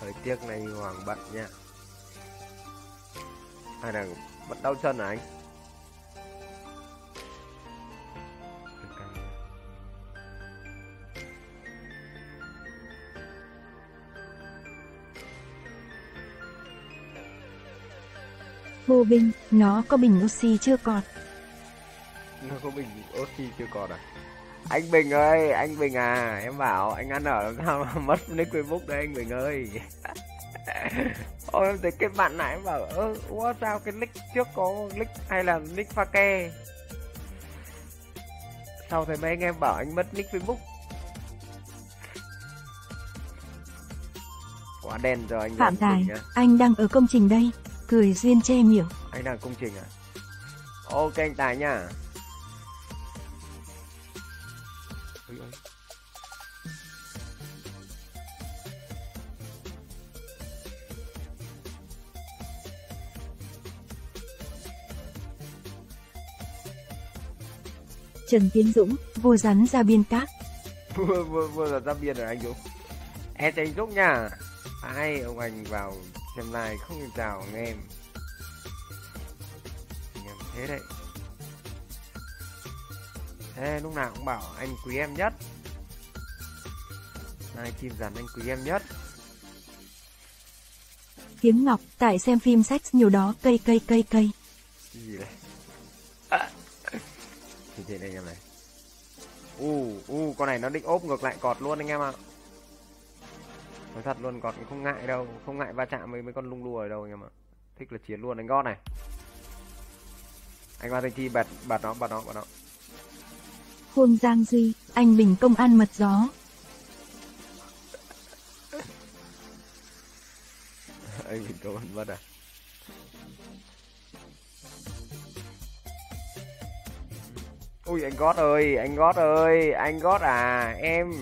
thời tiết này hoàng bận nha hay là bận đau chân à anh
Vô binh, nó có bình oxy chưa còn.
nó có bình oxy chưa còn à? Anh Bình ơi anh Bình à em bảo anh ăn ở làm sao mà mất nick Facebook đấy anh Bình ơi. Ôi em thấy kết bạn lại em bảo ơ ủa sao cái nick trước có nick hay là nick pha ke? Sau thấy mấy anh em bảo anh mất nick Facebook. Quá đen rồi anh
Phạm Tài, anh đang ở công trình đây. Cười duyên che miệng.
anh đang công trình à ok anh Tài nha.
Trần Tiến Dũng, vô rắn ra biên cát.
vừa vừa vừa ra biên rồi anh Dũng em chào anh Dũng nha ai ông anh vào xem live không nhìn chào anh em. Anh em thế đấy. Thế lúc nào cũng bảo anh quý em nhất. Ai chim dàn anh quý em nhất.
Tiếng Ngọc, tại xem phim sex nhiều đó cây cây cây cây.
Gì đây? À. thì thế này anh em này? U u con này nó định ốp ngược lại cọt luôn anh em ạ nói thật luôn cũng không ngại đâu. Không ngại va chạm với mấy con lung lùi đâu anh em ạ thích là chiến luôn anh gót này. Anh vào thành thi bật bật nó bật nó bật nó.
Khuôn Giang Duy, anh Bình công an mật gió.
anh bị cầu ấn mất à? Ui anh gót ơi anh gót ơi anh gót à em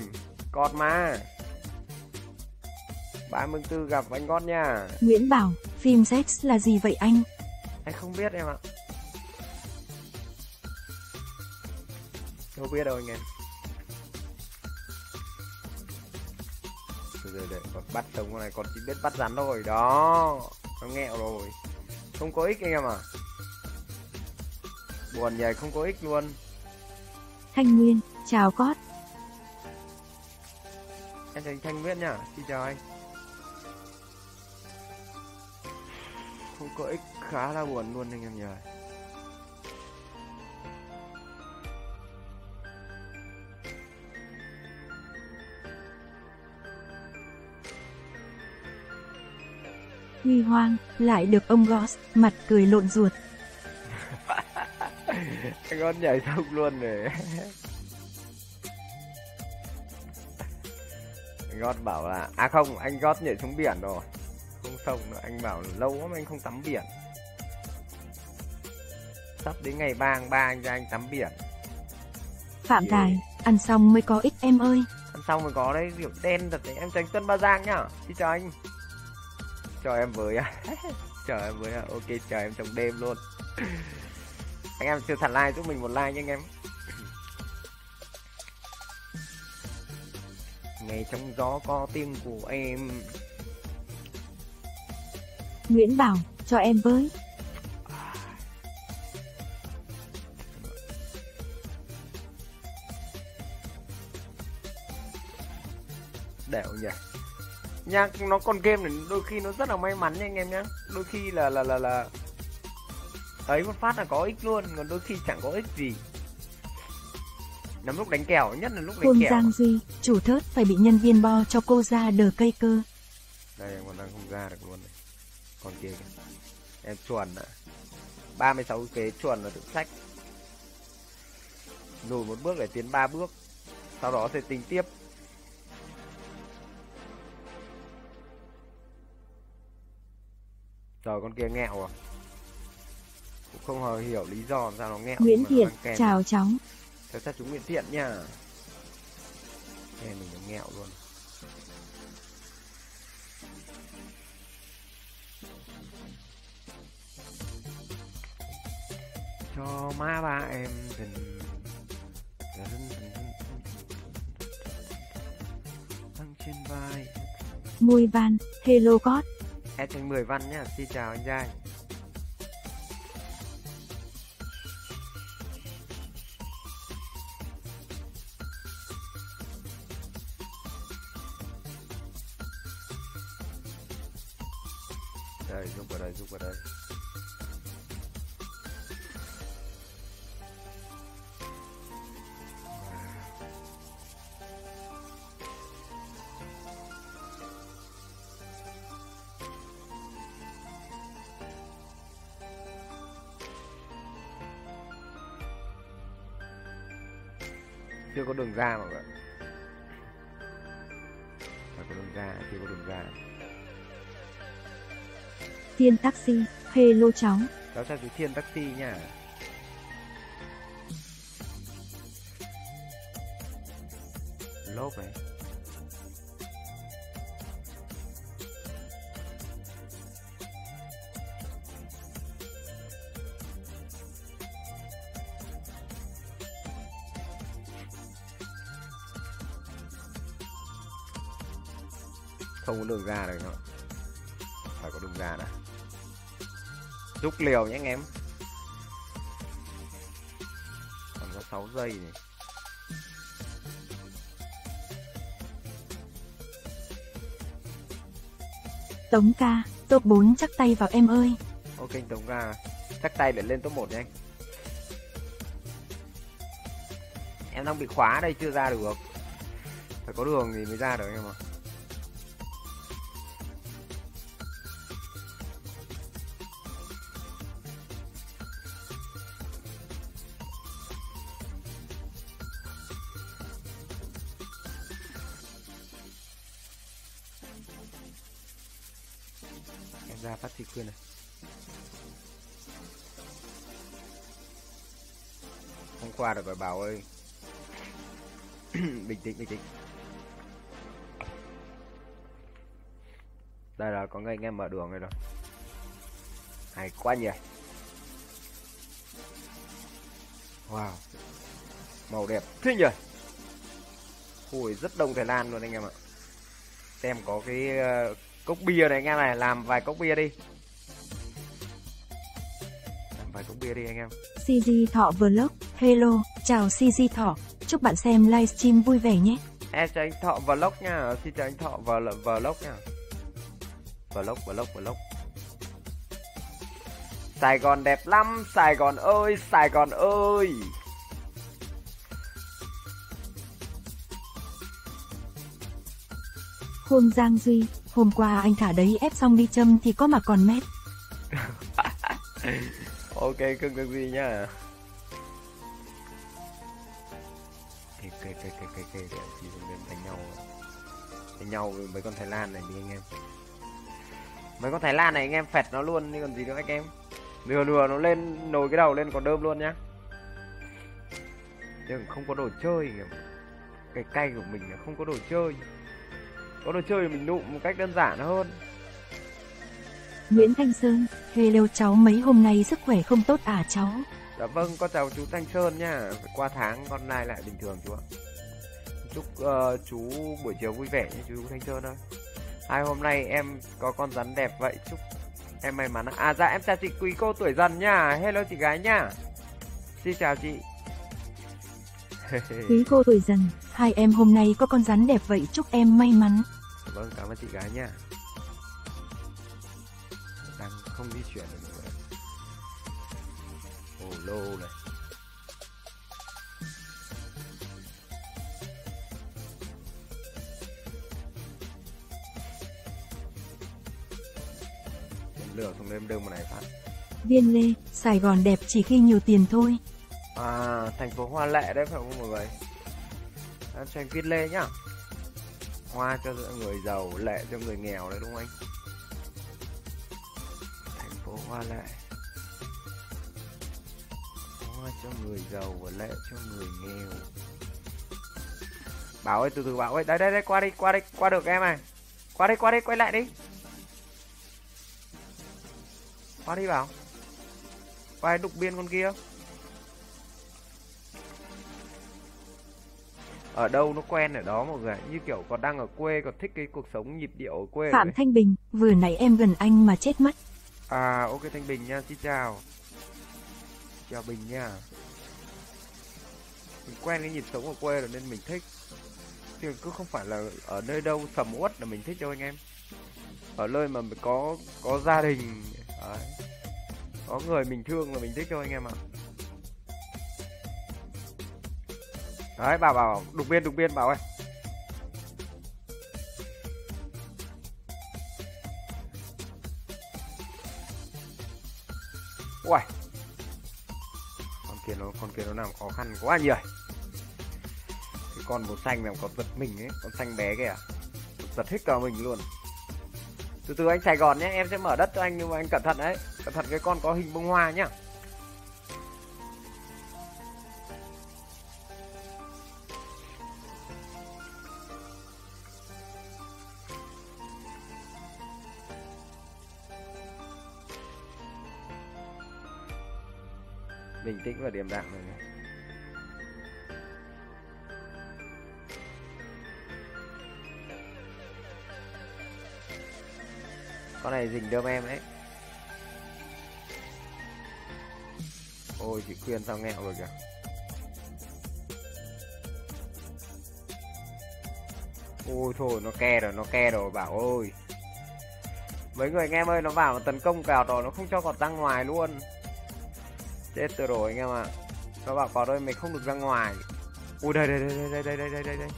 cọt mà 34 gặp anh gót nha.
Nguyễn Bảo, phim sex là gì vậy anh?
anh không biết em ạ. Không biết đâu anh em. Rồi rồi để còn bắt sống con này còn chỉ biết bắt rắn thôi đó. Nó nghẹo rồi. Không có ích anh em à buồn nhảy không có ích luôn.
Thanh Nguyên, chào cót.
em chào anh thanh nguyễn nhá xin chào anh không có ích khá là buồn luôn anh em nhờ
Huy hoang, lại được ông Goss, mặt cười lộn ruột.
anh con nhảy sông luôn rồi anh gót bảo là à không anh gót nhảy xuống biển rồi không? Nữa anh bảo lâu lắm anh không tắm biển. Sắp đến ngày ba ba anh ra anh tắm biển.
Phạm
Yeah.
Tài, ăn xong mới có ích em ơi.
ăn xong mới có đấy kiểu đen thật đấy. Em anh Tuân Ba Giang nhá. Xin chào anh. Chào em với à. Chào em với à. Ok chào em trong đêm luôn. Anh em chưa thật like giúp mình một like nha anh em. Nghe trong gió có tiếng của em
Nguyễn Bảo, cho em với.
đẻo nhỉ. Nhá nó còn game này đôi khi nó rất là may mắn nha anh em nhá. Đôi khi là là là là ấy một phát là có ích luôn còn đôi khi chẳng có ích gì. Nắm lúc đánh kèo nhất là lúc đánh
Khôn
kèo.
Giang Duy, chủ thớt phải bị nhân viên bo cho cô ra đờ cây cơ.
đây còn đang không ra được luôn này còn kia kìa. em chuẩn ạ 36 kế chuẩn là tự sách. Lùi một bước để tiến ba bước. Sau đó sẽ tính tiếp. Trời con kia nghẹo à? Cũng không hiểu lý do làm sao nó nghẹo
Nguyễn Thiện, chào cháu.
Chào chào chú Nguyễn Thiện nha. Em mình nó nghẹo luôn Cho má ba em tình Thăng trên vai.
Môi van, hello God.
Em thành 10 văn nhá Xin chào anh trai ra mọi người phải có đường ra chưa có đường ra
Thiên taxi, hello cháu.
cháu chào chú thiên taxi nha ra được nữa phải có đường ra đã rút liều nhé anh em. Còn có 6 giây này.
Tống ca, top 4 chắc tay vào em ơi.
ok tống ra chắc tay để lên top 1 nha anh. Em đang bị khóa đây chưa ra được. Phải có đường thì mới ra được em ạ. em bà bảo ơi. Bình tĩnh bình tĩnh. Đây là có người anh em mở đường rồi rồi. Hay quá nhỉ. Wow. Màu đẹp thế nhỉ. Ui rất đông thái lan luôn anh em ạ. Xem có cái ờ, cốc bia này anh em này làm vài cốc bia đi. Làm vài cốc bia đi anh em.
CG Thọ Vlog, hello, chào CG Thọ. Chúc bạn xem livestream vui vẻ nhé.
em chào anh thọ vlog nha xin chào anh thọ vl vlog nha vlog vlog vlog Sài Gòn đẹp lắm Sài Gòn ơi Sài Gòn ơi
Khôn Giang Duy, hôm qua anh thả đấy ép xong đi châm thì có mà còn mét.
ok cưng cưng gì nhá kê kê kê kê kê để chị đánh nhau. Đánh nhau với mấy con Thái Lan này đi anh em. Mấy con Thái Lan này anh em phẹt nó luôn như còn gì nữa anh em. Lừa lừa nó lên nồi cái đầu lên còn đơm luôn nhá. Nhưng không có đồ chơi cái cây của mình là không có đồ chơi. Có đồ chơi thì mình nụm một cách đơn giản hơn.
Nguyễn Thanh Sơn, hello cháu mấy hôm nay sức khỏe không tốt à cháu?
Dạ vâng con chào chú Thanh Sơn Phải qua tháng con nay lại bình thường chú ạ. Chúc ờ, chú buổi chiều vui vẻ nhé chú Thanh Sơn ơi. Hai hôm nay em có con rắn đẹp vậy chúc em may mắn à dạ em chào chị quý cô tuổi dần nha hello chị gái nha xin chào chị.
Quý cô tuổi dần, hai em hôm nay có con rắn đẹp vậy chúc em may mắn.
vâng cảm ơn chị gái nha đang không di chuyển được lô này lửa xong đêm đơm một này phát
Viên Lê, Sài Gòn đẹp chỉ khi nhiều tiền thôi.
À, thành phố Hoa Lệ đấy phải không mọi người? Em cho anh viết lê nhá. Hoa cho người giàu, lệ cho người nghèo đấy đúng không anh? Thành phố Hoa Lệ. Hoa cho người giàu và lệ cho người nghèo. Bảo ơi, từ từ bảo ơi, đây đây đây, qua đi, qua đi, qua được em này. Qua đi, qua đi, quay lại đi. Qua đi bảo. Qua đục biên con kia. ở đâu nó quen ở đó mọi người như kiểu còn đang ở quê còn thích cái cuộc sống nhịp điệu ở quê
Phạm. Thanh Bình, vừa nãy em gần anh mà chết mất.
à ok thanh bình nha xin chào chào bình nha. Mình quen cái nhịp sống ở quê rồi nên mình thích. Chứ cứ không phải là ở nơi đâu sầm uất là mình thích đâu anh em. Ở nơi mà mình có có gia đình, đấy. có người mình thương là mình thích đâu anh em ạ. Đấy bảo bảo. Đục biên đục biên, bảo ơi. Làm khó khăn quá nhiều. Cái con màu xanh làm còn giật mình ấy, Con xanh bé kìa à, Giật hết cả mình luôn Từ từ anh Sài Gòn nhé, Em sẽ mở đất cho anh, nhưng mà anh cẩn thận đấy, Cẩn thận cái con có hình bông hoa nhá bình tĩnh và điềm đạm này dình đơm em đấy. Ôi, chị khuyên sao nghẹo rồi kìa. Ôi, thôi, nó ke rồi, nó ke rồi, bảo ơi mấy người anh em ơi, nó vào nó tấn công cào rồi, nó không cho cọt ra ngoài luôn. Chết tôi rồi anh em ạ. Nó bảo cọt ơi mày không được ra ngoài. Ui, đây đây đây đây đây đây đây đây đây.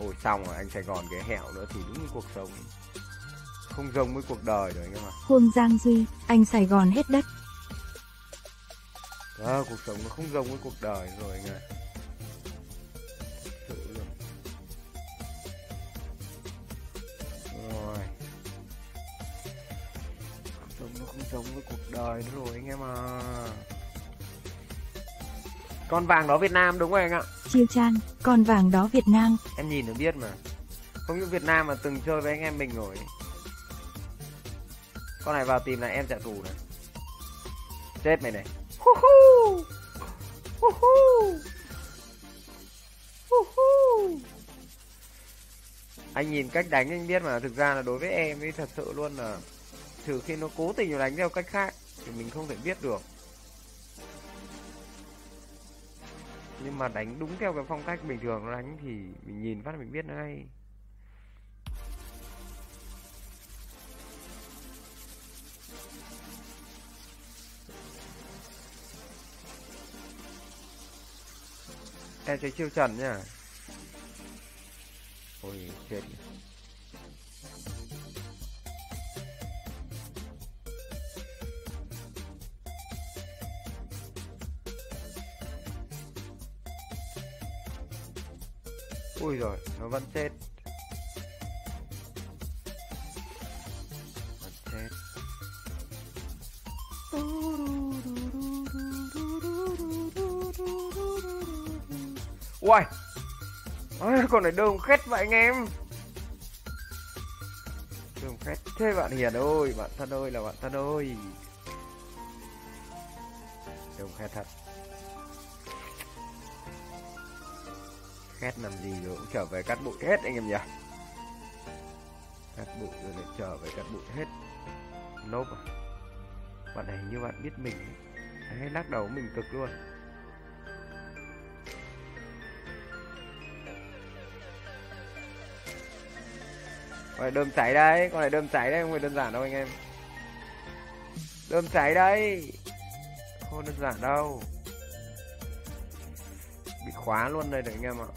Ôi, xong rồi, anh sài gòn cái hẹo nữa thì đúng cuộc sống không giống với cuộc đời rồi anh em ạ.
Hôn Giang Duy, anh Sài Gòn hết đất.
Đó, cuộc sống nó không giống với cuộc đời rồi anh ạ. Rồi. Cuộc sống nó không giống với cuộc đời nữa rồi anh em à con vàng đó Việt Nam đúng rồi anh ạ?
Chiêu Trang, con vàng đó Việt Nam.
em nhìn được biết mà. Không những Việt Nam mà từng chơi với anh em mình rồi con này vào tìm là em trả thù này chết mày này Hu-hu. Hu-hu. Hu-hu. anh nhìn cách đánh anh biết mà thực ra là đối với em ấy thật sự luôn là trừ khi nó cố tình đánh theo cách khác thì mình không thể biết được nhưng mà đánh đúng theo cái phong cách bình thường nó đánh thì mình nhìn phát mình biết ngay em chơi chiêu trần nhá. Ôi chết ui rồi nó vẫn chết. Uầy. Ôi, con này đơm khét vậy anh em. Đơm khét. Thế bạn Hiền ơi Bạn thân ơi là bạn thân ơi. Đơm khét thật. Khét làm gì rồi cũng trở về cắt bụi hết anh em nhỉ? Cắt bụi rồi lại trở về cắt bụi hết. Nốp à? Bạn này như bạn biết mình Đấy, lắc đầu mình cực luôn. Con này đơm cháy đấy, con này đơm cháy đấy, không phải đơn giản đâu anh em. Đơm cháy đấy. Không đơn giản đâu. Bị khóa luôn đây đấy anh em ạ.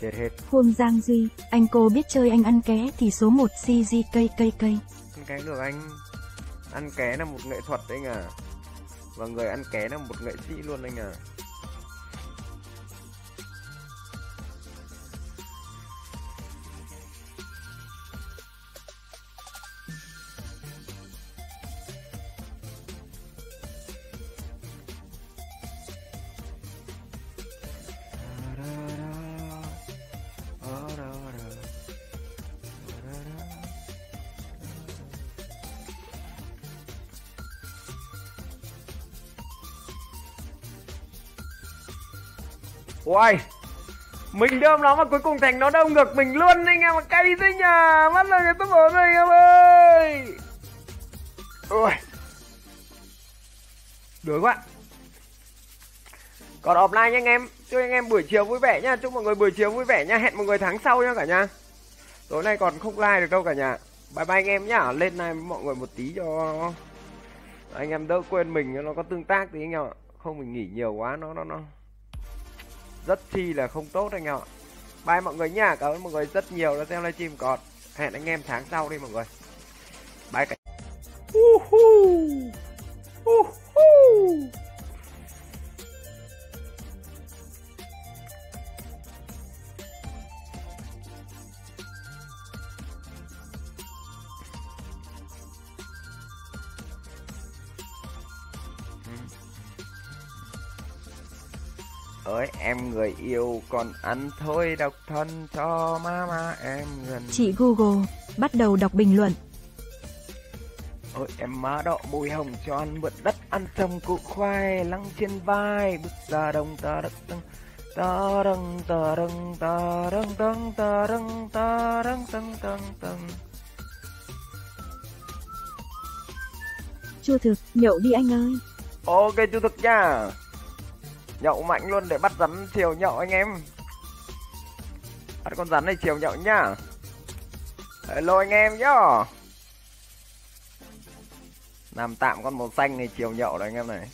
Chết hết.
Khuôn Giang Duy, anh cô biết chơi anh ăn ké thì số 1 CG cây cây cây.
Ăn ké được anh. Ăn ké là một nghệ thuật đấy anh à. Và người ăn ké là một nghệ sĩ luôn anh à. Ôi Mình đơm nó mà cuối cùng thành nó đâm ngược mình luôn anh em cay thế nhờ Mắt là người ta bỏ rồi anh em ơi! Ôi! Đuối quá! Còn offline nha anh em, Chúc anh em buổi chiều vui vẻ nha, Chúc mọi người buổi chiều vui vẻ nha, Hẹn mọi người tháng sau nha cả nhà. Tối nay còn không like được đâu cả nhà. Bye bye anh em nhá Lên live với mọi người một tí cho Anh em đỡ quên mình, Nó có tương tác thì anh em ạ. Không, mình nghỉ nhiều quá, Nó nó nó rất chi là không tốt anh ạ bye mọi người nha, cảm ơn mọi người rất nhiều đã xem livestream còn hẹn anh em tháng sau đi mọi người bye cả Uhu. Uhu. Ơi em người yêu còn ăn thôi độc thân cho mama em gần
Chị Google, bắt đầu đọc bình luận.
ôi em má đọ mùi hồng cho ăn mượn đất ăn trồng củ khoai lăng trên vai bước ra đông ta đất tưng ta đăng ta đăng ta đăng tưng ta đăng ta đăng tưng tưng tưng
Chua thực, nhậu đi anh ơi.
ok chú thực nha nhậu mạnh luôn để bắt rắn chiều nhậu anh em. Bắt con rắn này chiều nhậu nhá. Hello anh em nhá. Làm tạm con màu xanh này chiều nhậu đấy anh em này.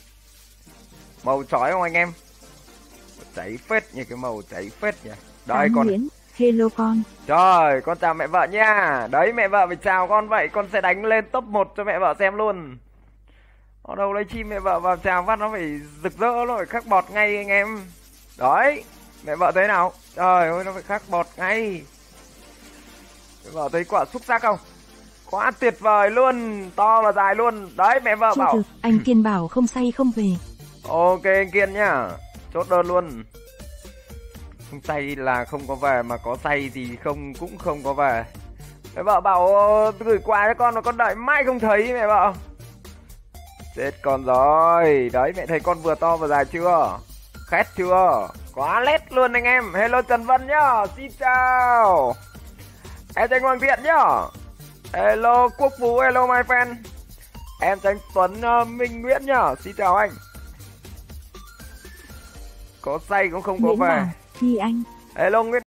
Màu chói không anh em? Cháy phết như cái màu cháy phết nhỉ. Đây
Tám
con
Nguyễn, hello con.
trời con chào mẹ vợ nha đấy mẹ vợ phải chào con vậy con sẽ đánh lên top 1 cho mẹ vợ xem luôn ở đâu lấy chim mẹ vợ vào chào phát nó phải rực rỡ nó phải khắc bọt ngay anh em. Đấy mẹ vợ thấy nào? Trời ơi nó phải khắc bọt ngay. Mẹ vợ thấy quả xúc giác không? Quá tuyệt vời luôn to và dài luôn. Đấy mẹ vợ
Chua
bảo.
thực, anh Kiên bảo không say không về.
ok anh kiên nhá. Chốt đơn luôn. Không say là không có về mà có say thì không cũng không có về. Mẹ vợ bảo ờ, gửi quà cho con mà con đợi mãi không thấy mẹ vợ chết con rồi. Đấy mẹ thấy con vừa to vừa dài chưa? Khét chưa? Quá lét luôn anh em. Hello trần vân nhá. Xin chào. Em tranh hoàng thiện nhá. Hello quốc phú hello my friend. Em tranh tuấn uh, minh nguyễn nhá. Xin chào anh. Có say cũng không có về.
Thi anh.
hello nguyễn